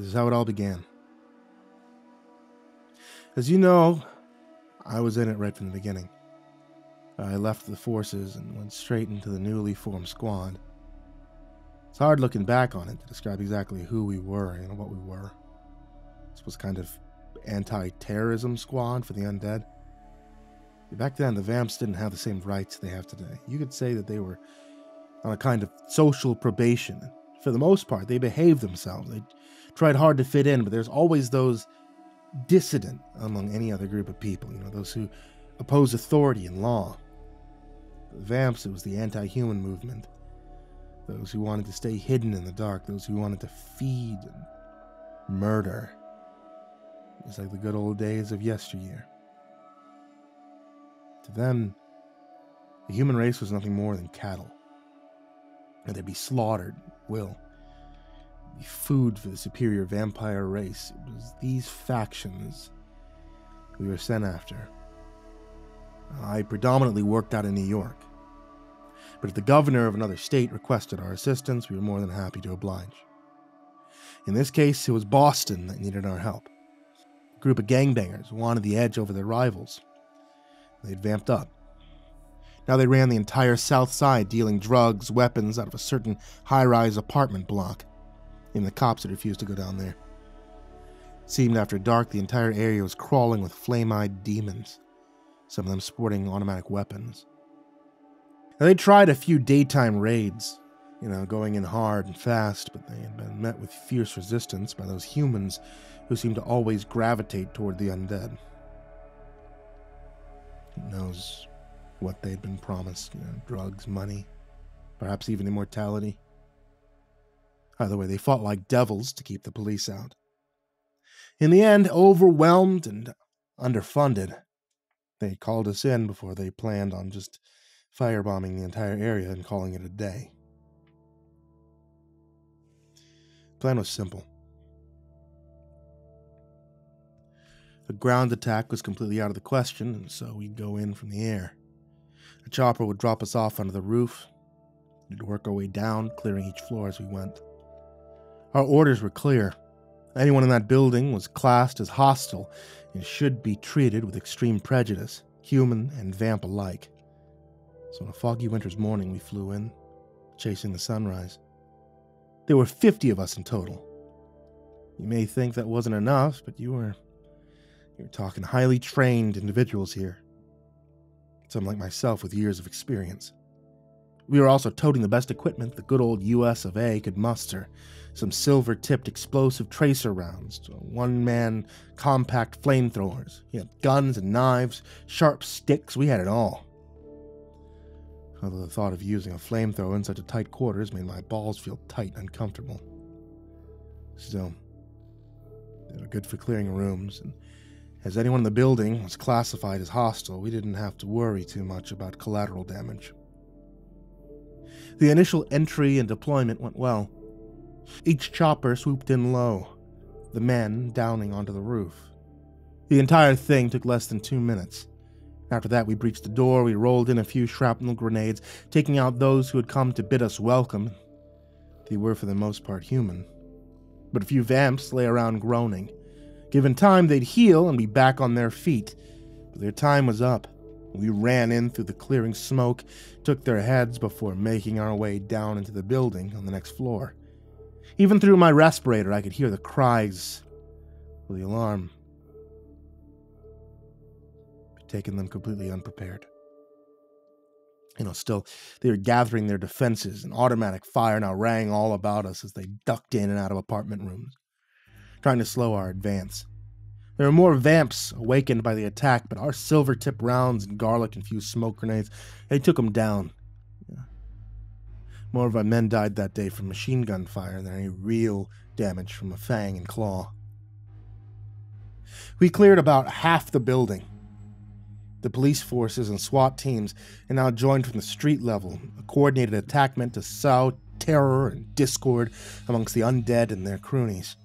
This is how it all began. As you know, I was in it right from the beginning. I left the forces and went straight into the newly formed squad. It's hard looking back on it to describe exactly who we were and what we were. This was kind of anti-terrorism squad for the undead. Back then, the vamps didn't have the same rights they have today. You could say that they were on a kind of social probation. For the most part, they behaved themselves. They tried hard to fit in, but there's always those dissident among any other group of people, you know, those who oppose authority and law. The vamps, it was the anti human movement. Those who wanted to stay hidden in the dark, those who wanted to feed and murder. It's like the good old days of yesteryear. To them, the human race was nothing more than cattle. And they'd be slaughtered, will. Be food for the superior vampire race. It was these factions we were sent after. I predominantly worked out in New York. But if the governor of another state requested our assistance, we were more than happy to oblige. In this case, it was Boston that needed our help. A group of gangbangers wanted the edge over their rivals. They'd vamped up. Now they ran the entire south side, dealing drugs, weapons out of a certain high rise apartment block. Even the cops had refused to go down there. It seemed after dark the entire area was crawling with flame eyed demons, some of them sporting automatic weapons. Now they tried a few daytime raids, you know, going in hard and fast, but they had been met with fierce resistance by those humans who seemed to always gravitate toward the undead. Who knows what they'd been promised, you know, drugs, money, perhaps even immortality. Either way, they fought like devils to keep the police out. In the end, overwhelmed and underfunded, they called us in before they planned on just firebombing the entire area and calling it a day. The plan was simple. A ground attack was completely out of the question, and so we'd go in from the air. A chopper would drop us off onto the roof. We'd work our way down, clearing each floor as we went. Our orders were clear. Anyone in that building was classed as hostile and should be treated with extreme prejudice, human and vamp alike. So on a foggy winter's morning, we flew in, chasing the sunrise. There were 50 of us in total. You may think that wasn't enough, but you were you're talking highly trained individuals here. Some like myself with years of experience. We were also toting the best equipment the good old US of A could muster some silver tipped explosive tracer rounds, one man compact flamethrowers. He had guns and knives, sharp sticks, we had it all. Although the thought of using a flamethrower in such a tight quarters made my balls feel tight and uncomfortable. Still, they were good for clearing rooms, and as anyone in the building was classified as hostile, we didn't have to worry too much about collateral damage. The initial entry and deployment went well. Each chopper swooped in low, the men downing onto the roof. The entire thing took less than two minutes. After that, we breached the door, we rolled in a few shrapnel grenades, taking out those who had come to bid us welcome. They were, for the most part, human. But a few vamps lay around groaning. Given time, they'd heal and be back on their feet. But their time was up. We ran in through the clearing smoke, took their heads before making our way down into the building on the next floor. Even through my respirator, I could hear the cries of the alarm. Taking them completely unprepared. You know, still, they were gathering their defenses, and automatic fire now rang all about us as they ducked in and out of apartment rooms, trying to slow our advance. There were more vamps awakened by the attack, but our silver tip rounds and garlic infused smoke grenades, they took them down. More of our men died that day from machine gun fire than any real damage from a fang and claw. We cleared about half the building. The police forces and SWAT teams are now joined from the street level, a coordinated attack meant to sow terror and discord amongst the undead and their cronies.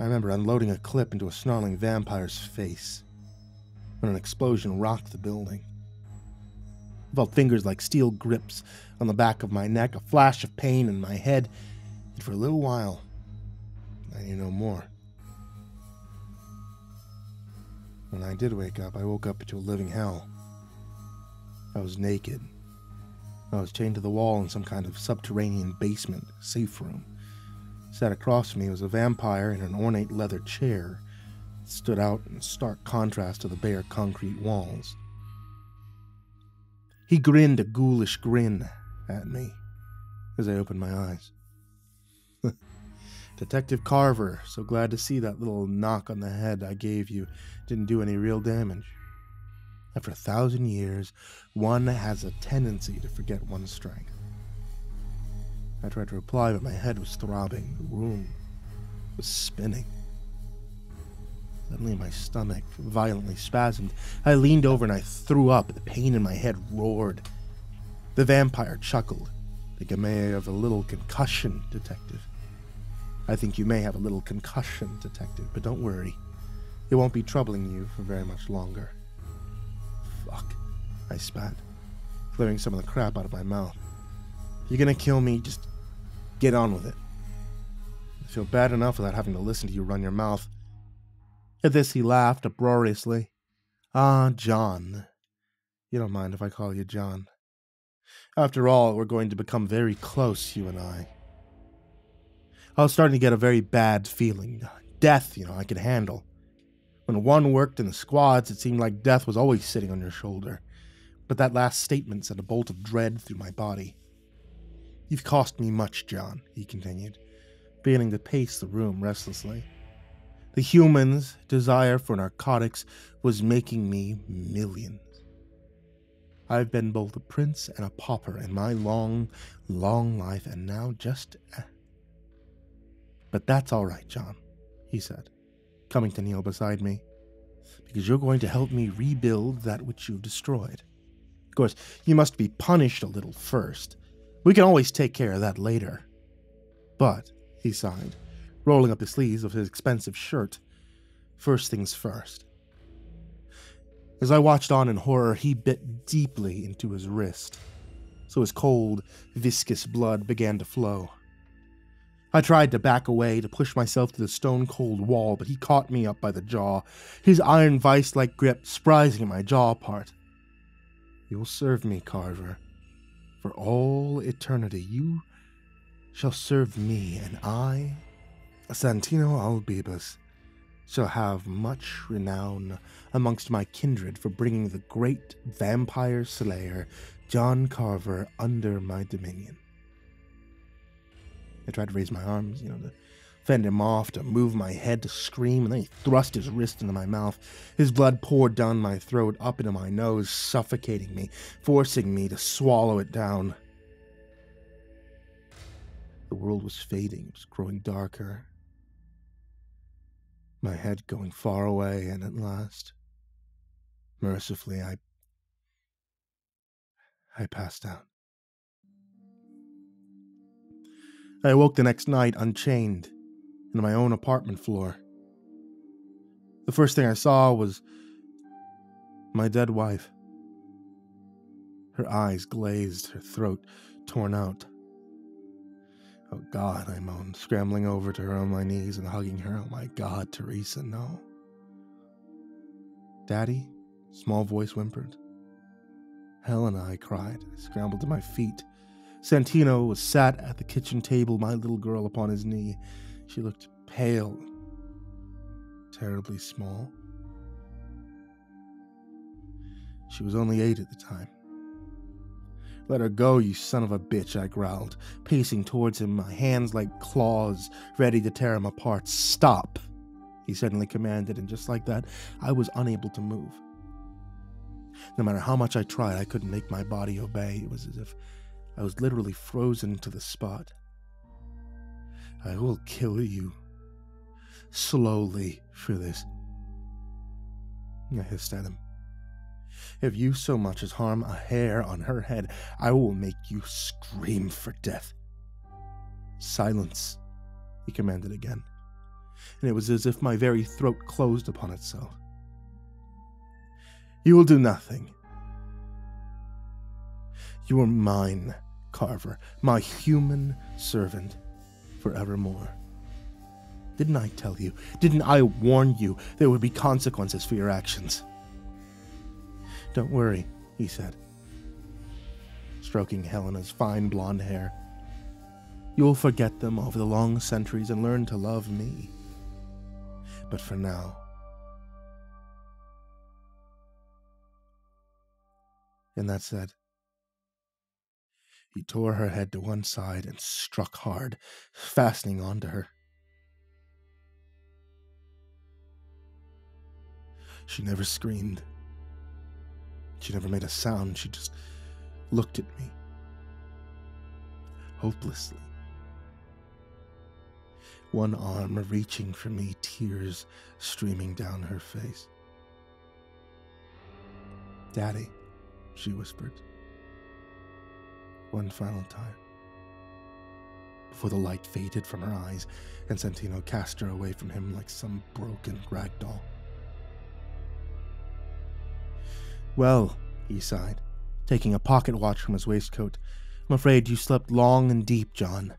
I remember unloading a clip into a snarling vampire's face when an explosion rocked the building. I felt fingers like steel grips on the back of my neck, a flash of pain in my head, and for a little while, I knew no more. When I did wake up, I woke up into a living hell. I was naked, I was chained to the wall in some kind of subterranean basement safe room. Sat across from me was a vampire in an ornate leather chair that stood out in stark contrast to the bare concrete walls. He grinned a ghoulish grin at me as I opened my eyes. Detective Carver, so glad to see that little knock on the head I gave you didn't do any real damage. After a thousand years, one has a tendency to forget one's strength. I tried to reply, but my head was throbbing. The room was spinning. Suddenly, my stomach violently spasmed. I leaned over and I threw up. The pain in my head roared. The vampire chuckled. Think I may have a little concussion, detective. I think you may have a little concussion, detective, but don't worry. It won't be troubling you for very much longer. Fuck, I spat, clearing some of the crap out of my mouth. If you're gonna kill me, just get on with it. I feel bad enough without having to listen to you run your mouth. At this, he laughed uproariously. Ah, John. You don't mind if I call you John. After all, we're going to become very close, you and I. I was starting to get a very bad feeling. Death, you know, I could handle. When one worked in the squads, it seemed like death was always sitting on your shoulder. But that last statement sent a bolt of dread through my body. You've cost me much, John, he continued, beginning to pace the room restlessly. The humans' desire for narcotics was making me millions. I've been both a prince and a pauper in my long, long life, and now just. But that's all right, John, he said, coming to kneel beside me, because you're going to help me rebuild that which you've destroyed. Of course, you must be punished a little first. We can always take care of that later. But, he sighed, rolling up the sleeves of his expensive shirt, first things first. As I watched on in horror, he bit deeply into his wrist, so his cold, viscous blood began to flow. I tried to back away to push myself to the stone cold wall, but he caught me up by the jaw, his iron vice like grip sprising my jaw apart. You'll serve me, Carver. For all eternity, you shall serve me, and I, Santino Albibas, shall have much renown amongst my kindred for bringing the great vampire slayer John Carver under my dominion. I tried to raise my arms, you know, to fend him off, to move my head, to scream, and then he thrust his wrist into my mouth. His blood poured down my throat, up into my nose, suffocating me, forcing me to swallow it down. The world was fading, it was growing darker my head going far away, and at last, mercifully, I. I passed out. I awoke the next night unchained in my own apartment floor. The first thing I saw was my dead wife. Her eyes glazed, her throat torn out. Oh God, I moaned, scrambling over to her on my knees and hugging her. Oh my God, Teresa, no. Daddy? Small voice whimpered. Helena, I cried. I scrambled to my feet. Santino was sat at the kitchen table, my little girl upon his knee. She looked pale, terribly small. She was only eight at the time. Let her go, you son of a bitch, I growled, pacing towards him, my hands like claws, ready to tear him apart. Stop, he suddenly commanded, and just like that, I was unable to move. No matter how much I tried, I couldn't make my body obey. It was as if I was literally frozen to the spot. I will kill you. Slowly for this. I hissed at him. If you so much as harm a hair on her head, I will make you scream for death. Silence, he commanded again, and it was as if my very throat closed upon itself. You will do nothing. You are mine, Carver, my human servant, forevermore. Didn't I tell you? Didn't I warn you there would be consequences for your actions? Don't worry, he said. stroking Helena's fine blonde hair. You'll forget them over the long centuries and learn to love me. But for now, and that said, he tore her head to one side and struck hard, fastening onto her. She never screamed. She never made a sound. She just looked at me, hopelessly. One arm reaching for me, tears streaming down her face. Daddy, she whispered. One final time. Before the light faded from her eyes and Santino cast her away from him like some broken rag doll. Well, he sighed, taking a pocket watch from his waistcoat. I'm afraid you slept long and deep, John,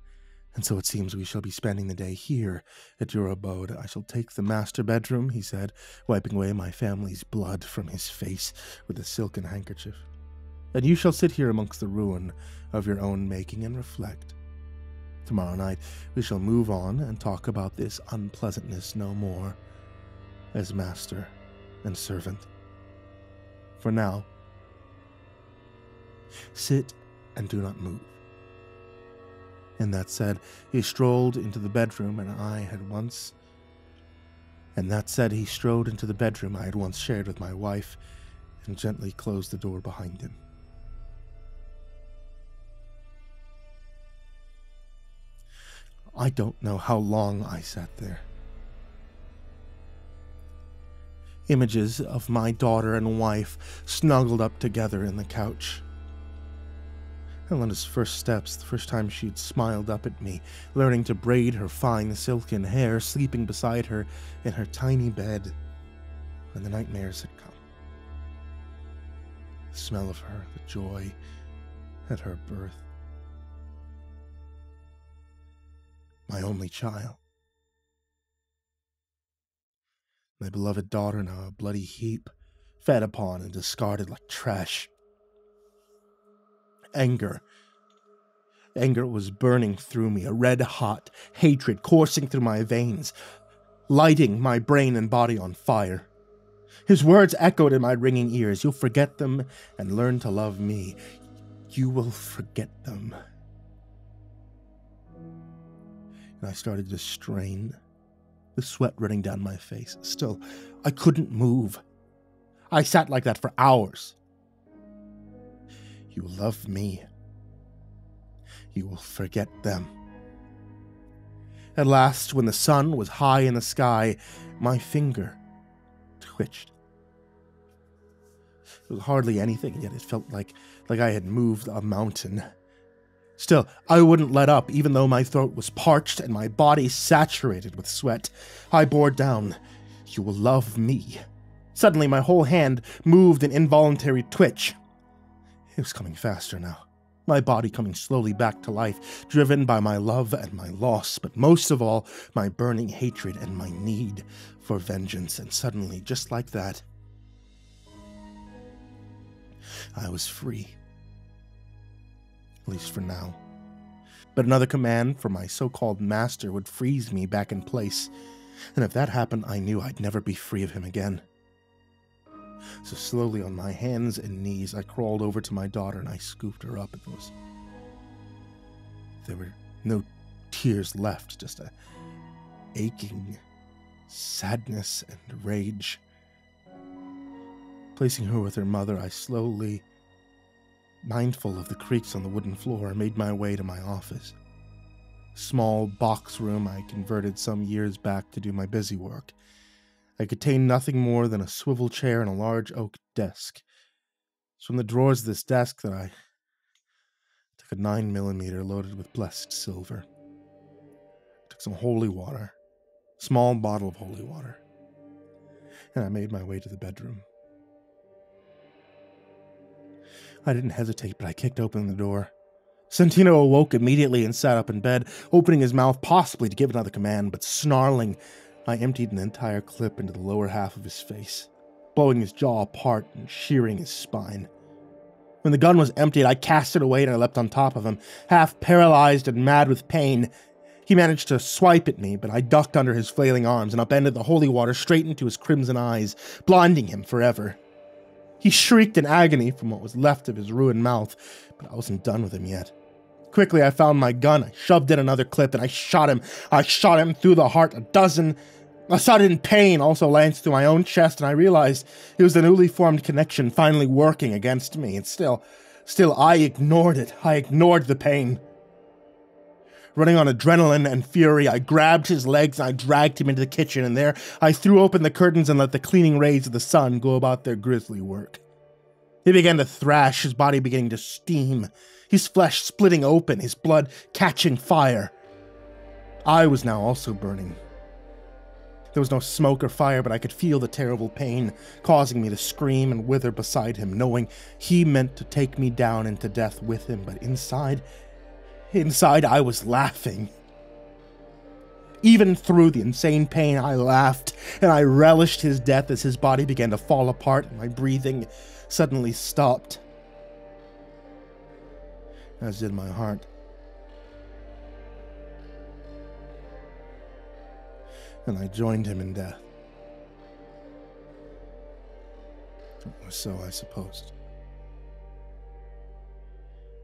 and so it seems we shall be spending the day here at your abode. I shall take the master bedroom, he said, wiping away my family's blood from his face with a silken handkerchief. And you shall sit here amongst the ruin of your own making and reflect. Tomorrow night we shall move on and talk about this unpleasantness no more, as master and servant for now. Sit and do not move. And that said, he strolled into the bedroom and I had once. And that said, he strode into the bedroom I had once shared with my wife and gently closed the door behind him. I don't know how long I sat there. images of my daughter and wife snuggled up together in the couch. Helena's first steps, the first time she'd smiled up at me, learning to braid her fine silken hair, sleeping beside her in her tiny bed when the nightmares had come. The smell of her, the joy at her birth. My only child. my beloved daughter now a bloody heap, fed upon and discarded like trash. Anger. Anger was burning through me, a red hot hatred coursing through my veins, lighting my brain and body on fire. His words echoed in my ringing ears You'll forget them and learn to love me. You will forget them. And I started to strain the sweat running down my face. Still, I couldn't move. I sat like that for hours. You love me. You will forget them. At last, when the sun was high in the sky, my finger twitched. It was hardly anything, yet it felt like, like I had moved a mountain. Still, I wouldn't let up, even though my throat was parched and my body saturated with sweat. I bore down. You will love me. Suddenly, my whole hand moved an involuntary twitch. It was coming faster now. My body coming slowly back to life, driven by my love and my loss, but most of all, my burning hatred and my need for vengeance. And suddenly, just like that, I was free at least for now. But another command from my so called master would freeze me back in place, and if that happened, I knew I'd never be free of him again. So slowly on my hands and knees, I crawled over to my daughter and I scooped her up. It was. There were no tears left, just a aching sadness and rage. Placing her with her mother, I slowly Mindful of the creaks on the wooden floor, I made my way to my office. Small box room I converted some years back to do my busy work. It contained nothing more than a swivel chair and a large oak desk. It's from the drawers of this desk that I took a 9 millimeter loaded with blessed silver. I took some holy water, small bottle of holy water, and I made my way to the bedroom. I didn't hesitate, but I kicked open the door. Santino awoke immediately and sat up in bed, opening his mouth possibly to give another command, but snarling, I emptied an entire clip into the lower half of his face, blowing his jaw apart and shearing his spine. When the gun was emptied, I cast it away and I leapt on top of him, half paralyzed and mad with pain. He managed to swipe at me, but I ducked under his flailing arms and upended the holy water straight into his crimson eyes, blinding him forever. He shrieked in agony from what was left of his ruined mouth, but I wasn't done with him yet. Quickly, I found my gun, I shoved in another clip, and I shot him. I shot him through the heart a dozen. A sudden pain also lanced through my own chest, and I realized it was the newly formed connection finally working against me, and still, still, I ignored it. I ignored the pain. Running on adrenaline and fury, I grabbed his legs and I dragged him into the kitchen, and there I threw open the curtains and let the cleaning rays of the sun go about their grisly work. He began to thrash, his body beginning to steam, his flesh splitting open, his blood catching fire. I was now also burning. There was no smoke or fire, but I could feel the terrible pain causing me to scream and wither beside him, knowing he meant to take me down into death with him, but inside, Inside, I was laughing. Even through the insane pain, I laughed, and I relished his death as his body began to fall apart and my breathing suddenly stopped. As did my heart. And I joined him in death. Or so I supposed.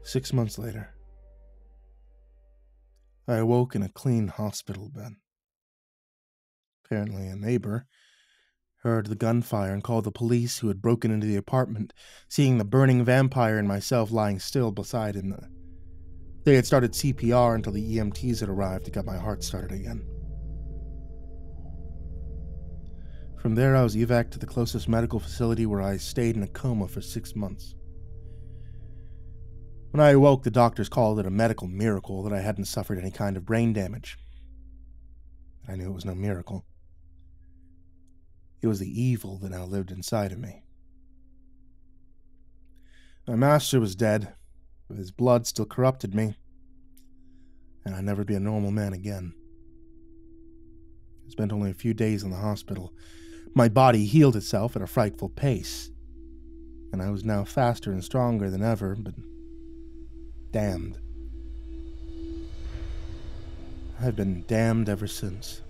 Six months later, I awoke in a clean hospital bed. Apparently, a neighbor heard the gunfire and called the police who had broken into the apartment, seeing the burning vampire and myself lying still beside him. They had started CPR until the EMTs had arrived to get my heart started again. From there, I was evac to the closest medical facility where I stayed in a coma for six months. When I awoke, the doctors called it a medical miracle that I hadn't suffered any kind of brain damage. I knew it was no miracle. It was the evil that now lived inside of me. My master was dead, but his blood still corrupted me, and I'd never be a normal man again. I spent only a few days in the hospital. My body healed itself at a frightful pace, and I was now faster and stronger than ever, but damned. I've been damned ever since.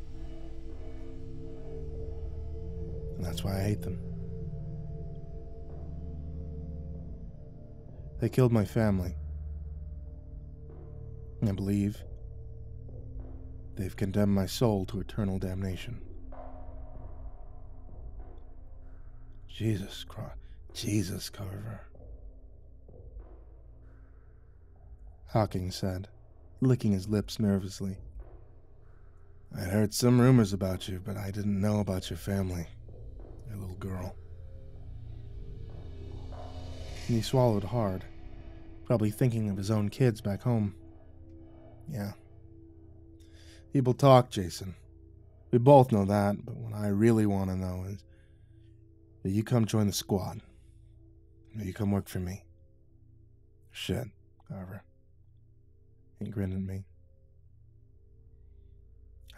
And that's why I hate them. They killed my family. I believe they've condemned my soul to eternal damnation. Jesus Christ. Jesus, Carver. Hawking said, licking his lips nervously. I heard some rumors about you, but I didn't know about your family, your little girl. And he swallowed hard, probably thinking of his own kids back home. Yeah. People talk, Jason. We both know that, but what I really want to know is that you come join the squad. Or you come work for me. Shit, Carver. He grinned at me.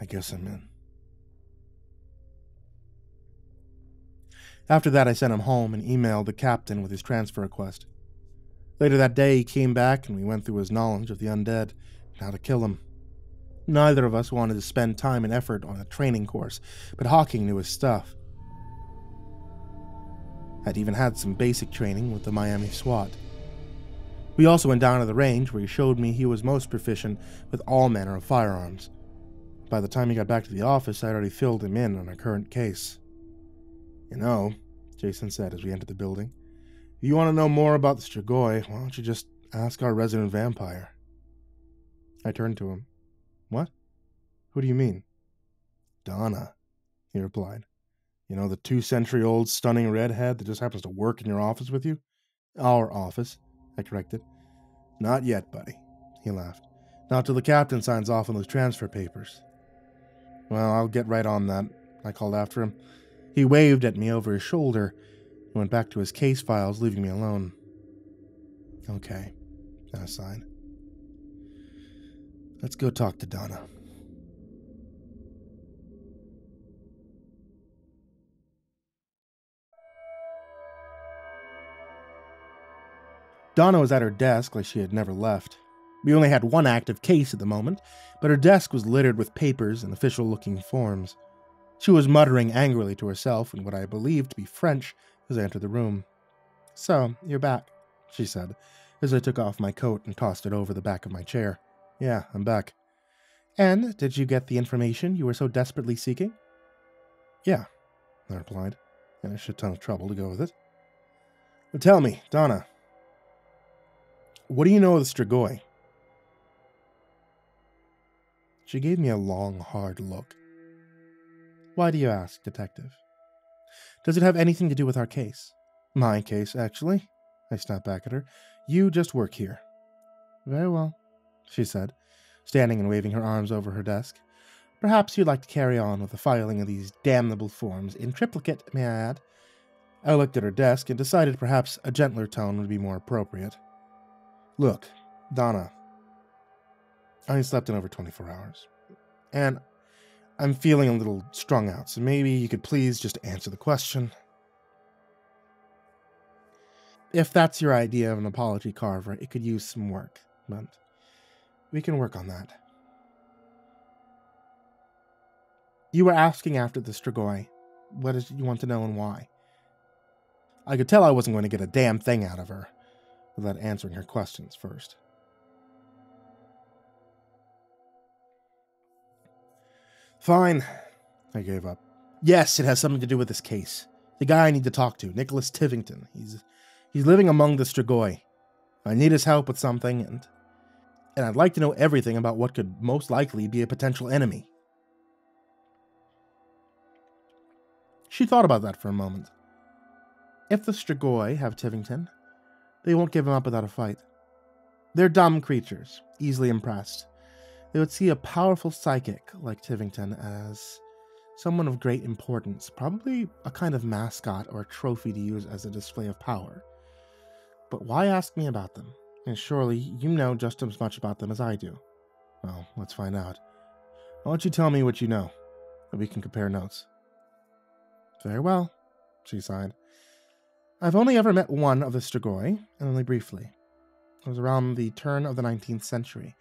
I guess I'm in. After that, I sent him home and emailed the captain with his transfer request. Later that day, he came back and we went through his knowledge of the undead and how to kill them. Neither of us wanted to spend time and effort on a training course, but Hawking knew his stuff. I'd even had some basic training with the Miami SWAT. We also went down to the range where he showed me he was most proficient with all manner of firearms. By the time he got back to the office, I'd already filled him in on a current case. You know, Jason said as we entered the building, if you want to know more about the Strigoi, why don't you just ask our resident vampire? I turned to him. What? Who do you mean? Donna, he replied. You know, the two century old stunning redhead that just happens to work in your office with you? Our office. I corrected. Not yet, buddy, he laughed. Not till the captain signs off on those transfer papers. Well, I'll get right on that, I called after him. He waved at me over his shoulder and went back to his case files, leaving me alone. Okay, I sighed. Let's go talk to Donna. Donna was at her desk like she had never left. We only had one active case at the moment, but her desk was littered with papers and official looking forms. She was muttering angrily to herself in what I believed to be French as I entered the room. So, you're back, she said, as I took off my coat and tossed it over the back of my chair. Yeah, I'm back. And did you get the information you were so desperately seeking? Yeah, I replied, in a shit ton of trouble to go with it. But tell me, Donna, what do you know of the Strigoi? She gave me a long, hard look. Why do you ask, Detective? Does it have anything to do with our case? My case, actually. I snapped back at her. You just work here. Very well, she said, standing and waving her arms over her desk. Perhaps you'd like to carry on with the filing of these damnable forms in triplicate, may I add? I looked at her desk and decided perhaps a gentler tone would be more appropriate. Look, Donna, I ain't slept in over 24 hours. And I'm feeling a little strung out, so maybe you could please just answer the question. If that's your idea of an apology, Carver, it could use some work, but we can work on that. You were asking after the Strigoi. What did you want to know and why? I could tell I wasn't going to get a damn thing out of her without answering her questions first. Fine. I gave up. Yes, it has something to do with this case. The guy I need to talk to, Nicholas Tivington. He's he's living among the Strigoi. I need his help with something, and and I'd like to know everything about what could most likely be a potential enemy. She thought about that for a moment. If the Strigoi have Tivington, they won't give him up without a fight. They're dumb creatures, easily impressed. They would see a powerful psychic like Tivington as someone of great importance, probably a kind of mascot or trophy to use as a display of power. But why ask me about them? And surely you know just as much about them as I do. Well, let's find out. Why don't you tell me what you know, and we can compare notes? Very well, she sighed. I've only ever met one of the Strigoi, and only briefly. It was around the turn of the 19th century.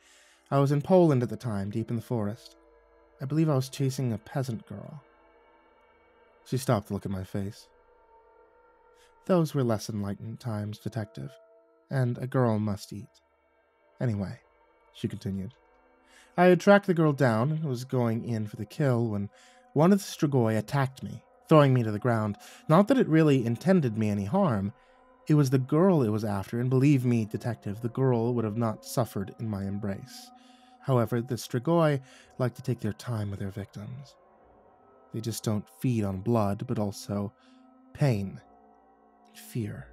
I was in Poland at the time, deep in the forest. I believe I was chasing a peasant girl. She stopped to look at my face. Those were less enlightened times, detective, and a girl must eat. Anyway, she continued, I had tracked the girl down and was going in for the kill when one of the Strigoi attacked me throwing me to the ground. Not that it really intended me any harm. It was the girl it was after, and believe me, detective, the girl would have not suffered in my embrace. However, the Strigoi like to take their time with their victims. They just don't feed on blood, but also pain, fear.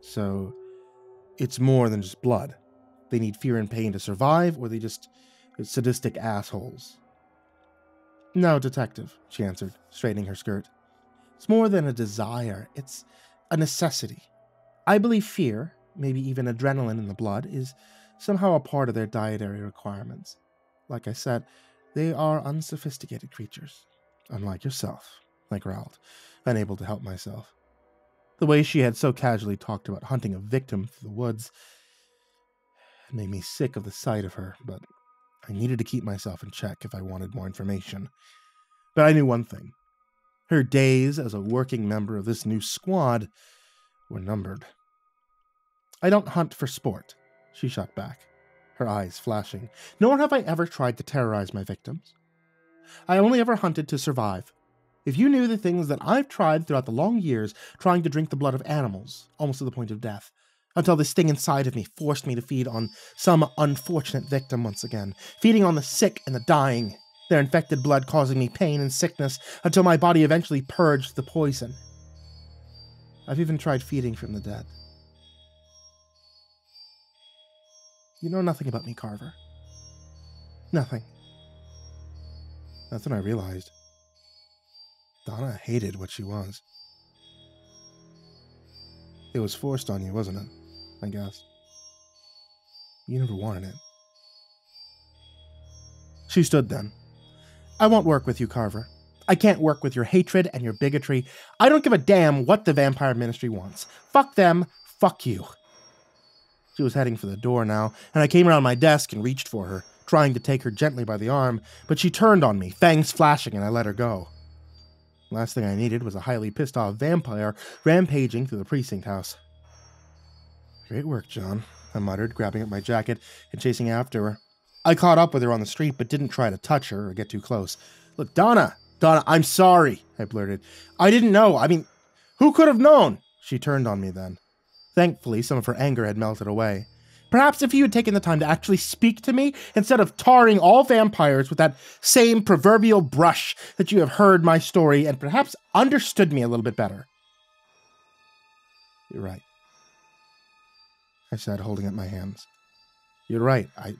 So, it's more than just blood. They need fear and pain to survive, or they just sadistic assholes. No, detective, she answered, straightening her skirt. It's more than a desire, it's a necessity. I believe fear, maybe even adrenaline in the blood, is somehow a part of their dietary requirements. Like I said, they are unsophisticated creatures, unlike yourself, I growled, unable to help myself. The way she had so casually talked about hunting a victim through the woods made me sick of the sight of her, but I needed to keep myself in check if I wanted more information. But I knew one thing her days as a working member of this new squad were numbered. I don't hunt for sport, she shot back, her eyes flashing, nor have I ever tried to terrorize my victims. I only ever hunted to survive. If you knew the things that I've tried throughout the long years trying to drink the blood of animals, almost to the point of death, until this thing inside of me forced me to feed on some unfortunate victim once again, feeding on the sick and the dying, their infected blood causing me pain and sickness until my body eventually purged the poison. I've even tried feeding from the dead. You know nothing about me, Carver. Nothing. That's when I realized. Donna hated what she was. It was forced on you, wasn't it? I guess. You never wanted it. She stood then. I won't work with you, Carver. I can't work with your hatred and your bigotry. I don't give a damn what the vampire ministry wants. Fuck them, fuck you. She was heading for the door now, and I came around my desk and reached for her, trying to take her gently by the arm, but she turned on me, fangs flashing, and I let her go. Last thing I needed was a highly pissed off vampire rampaging through the precinct house. Great work, John, I muttered, grabbing at my jacket and chasing after her. I caught up with her on the street, but didn't try to touch her or get too close. Look, Donna, Donna, I'm sorry, I blurted. I didn't know. I mean, who could have known? She turned on me then. Thankfully, some of her anger had melted away. Perhaps if you had taken the time to actually speak to me instead of tarring all vampires with that same proverbial brush that you have heard my story and perhaps understood me a little bit better. You're right. I said, holding up my hands. You're right. I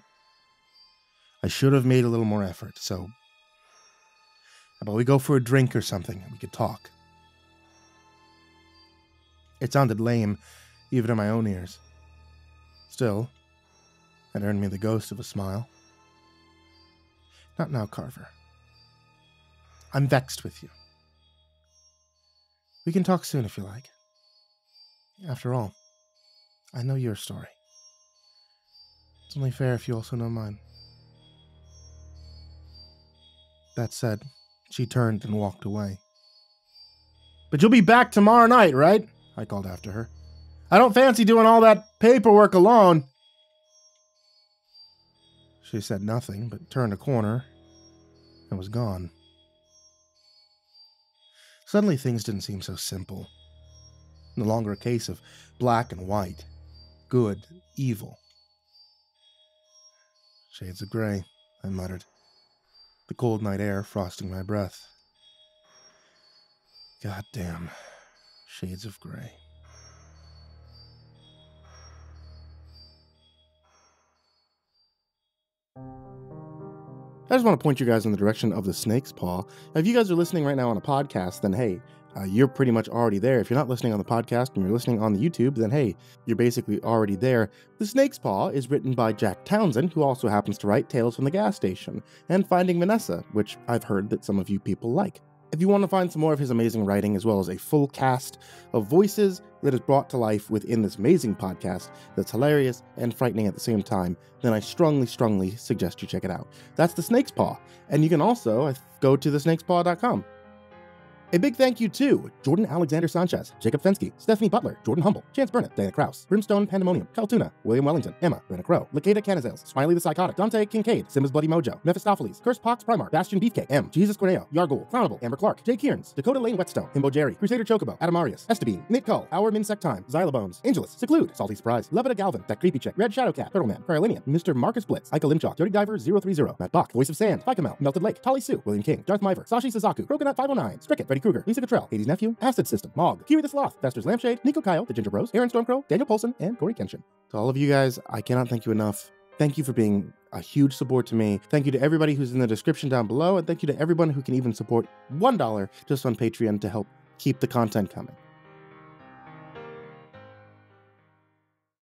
I should have made a little more effort, so how about we go for a drink or something and we could talk? It sounded lame, even in my own ears. Still, it earned me the ghost of a smile. Not now, Carver. I'm vexed with you. We can talk soon if you like. After all, I know your story. It's only fair if you also know mine. That said, she turned and walked away. But you'll be back tomorrow night, right? I called after her. I don't fancy doing all that paperwork alone. She said nothing, but turned a corner and was gone. Suddenly, things didn't seem so simple. No longer a case of black and white, good, evil. Shades of gray, I muttered, the cold night air frosting my breath. God damn, shades of gray. I just want to point you guys in the direction of the snake's paw. If you guys are listening right now on a podcast, then hey, uh, you're pretty much already there. If you're not listening on the podcast and you're listening on the YouTube, then hey, you're basically already there. The Snake's Paw is written by Jack Townsend, who also happens to write Tales from the Gas Station, and Finding Vanessa, which I've heard that some of you people like. If you want to find some more of his amazing writing, as well as a full cast of voices that is brought to life within this amazing podcast that's hilarious and frightening at the same time, then I strongly, strongly suggest you check it out. That's The Snake's Paw. And you can also uh, go to thesnakespaw.com. A big thank you to Jordan Alexander Sanchez, Jakob Fenske, Stephanie Butler, Jordan Humble, Chance Burnett, Diana Kraus, Brimstone Pandemonium, Cal Tuna, William Wellington, Emma, Brenna Crow, Lakeda Canizales, Smiley the Psychotic, Dante Kincaid, Simba's Bloody Mojo, Mephistopheles, Curse Pox Primarch, Bastion Beefcake, M, Jesus Corneo, Yargul, Clownable, Amber Clark, Jay Kierns, Dakota Lane Whetstone, Himbo Jerry, Crusader Chocobo, Adamarius, Estebean, Nit Cull, Our Minsect Time, Xylobones, Angelus, Seclude, Salty Surprise, Levita Galvin, That Creepy Chick, Red Shadow Cat, Turtleman, Carolinian, Mr. Marcus Blitz, Ika Limchok, Dirty Diver 030, Matt Bach, Voice of Sand, Fikamel, Melted Lake, Tali Sue, William King, Darth Miver, Sashi Suzaku, Coconut 509, Stricket, Freddy Krueger, Lisa Cottrell, Hades Nephew, Acid System, Mog, Kiri the Sloth, Fester's Lampshade, Nico Kyle, The Ginger Bros, Aaron Stormcrow, Daniel Polson, and Corey Kenshin. To all of you guys, I cannot thank you enough. Thank you for being a huge support to me. Thank you to everybody who's in the description down below, and thank you to everyone who can even support $1 just on Patreon to help keep the content coming.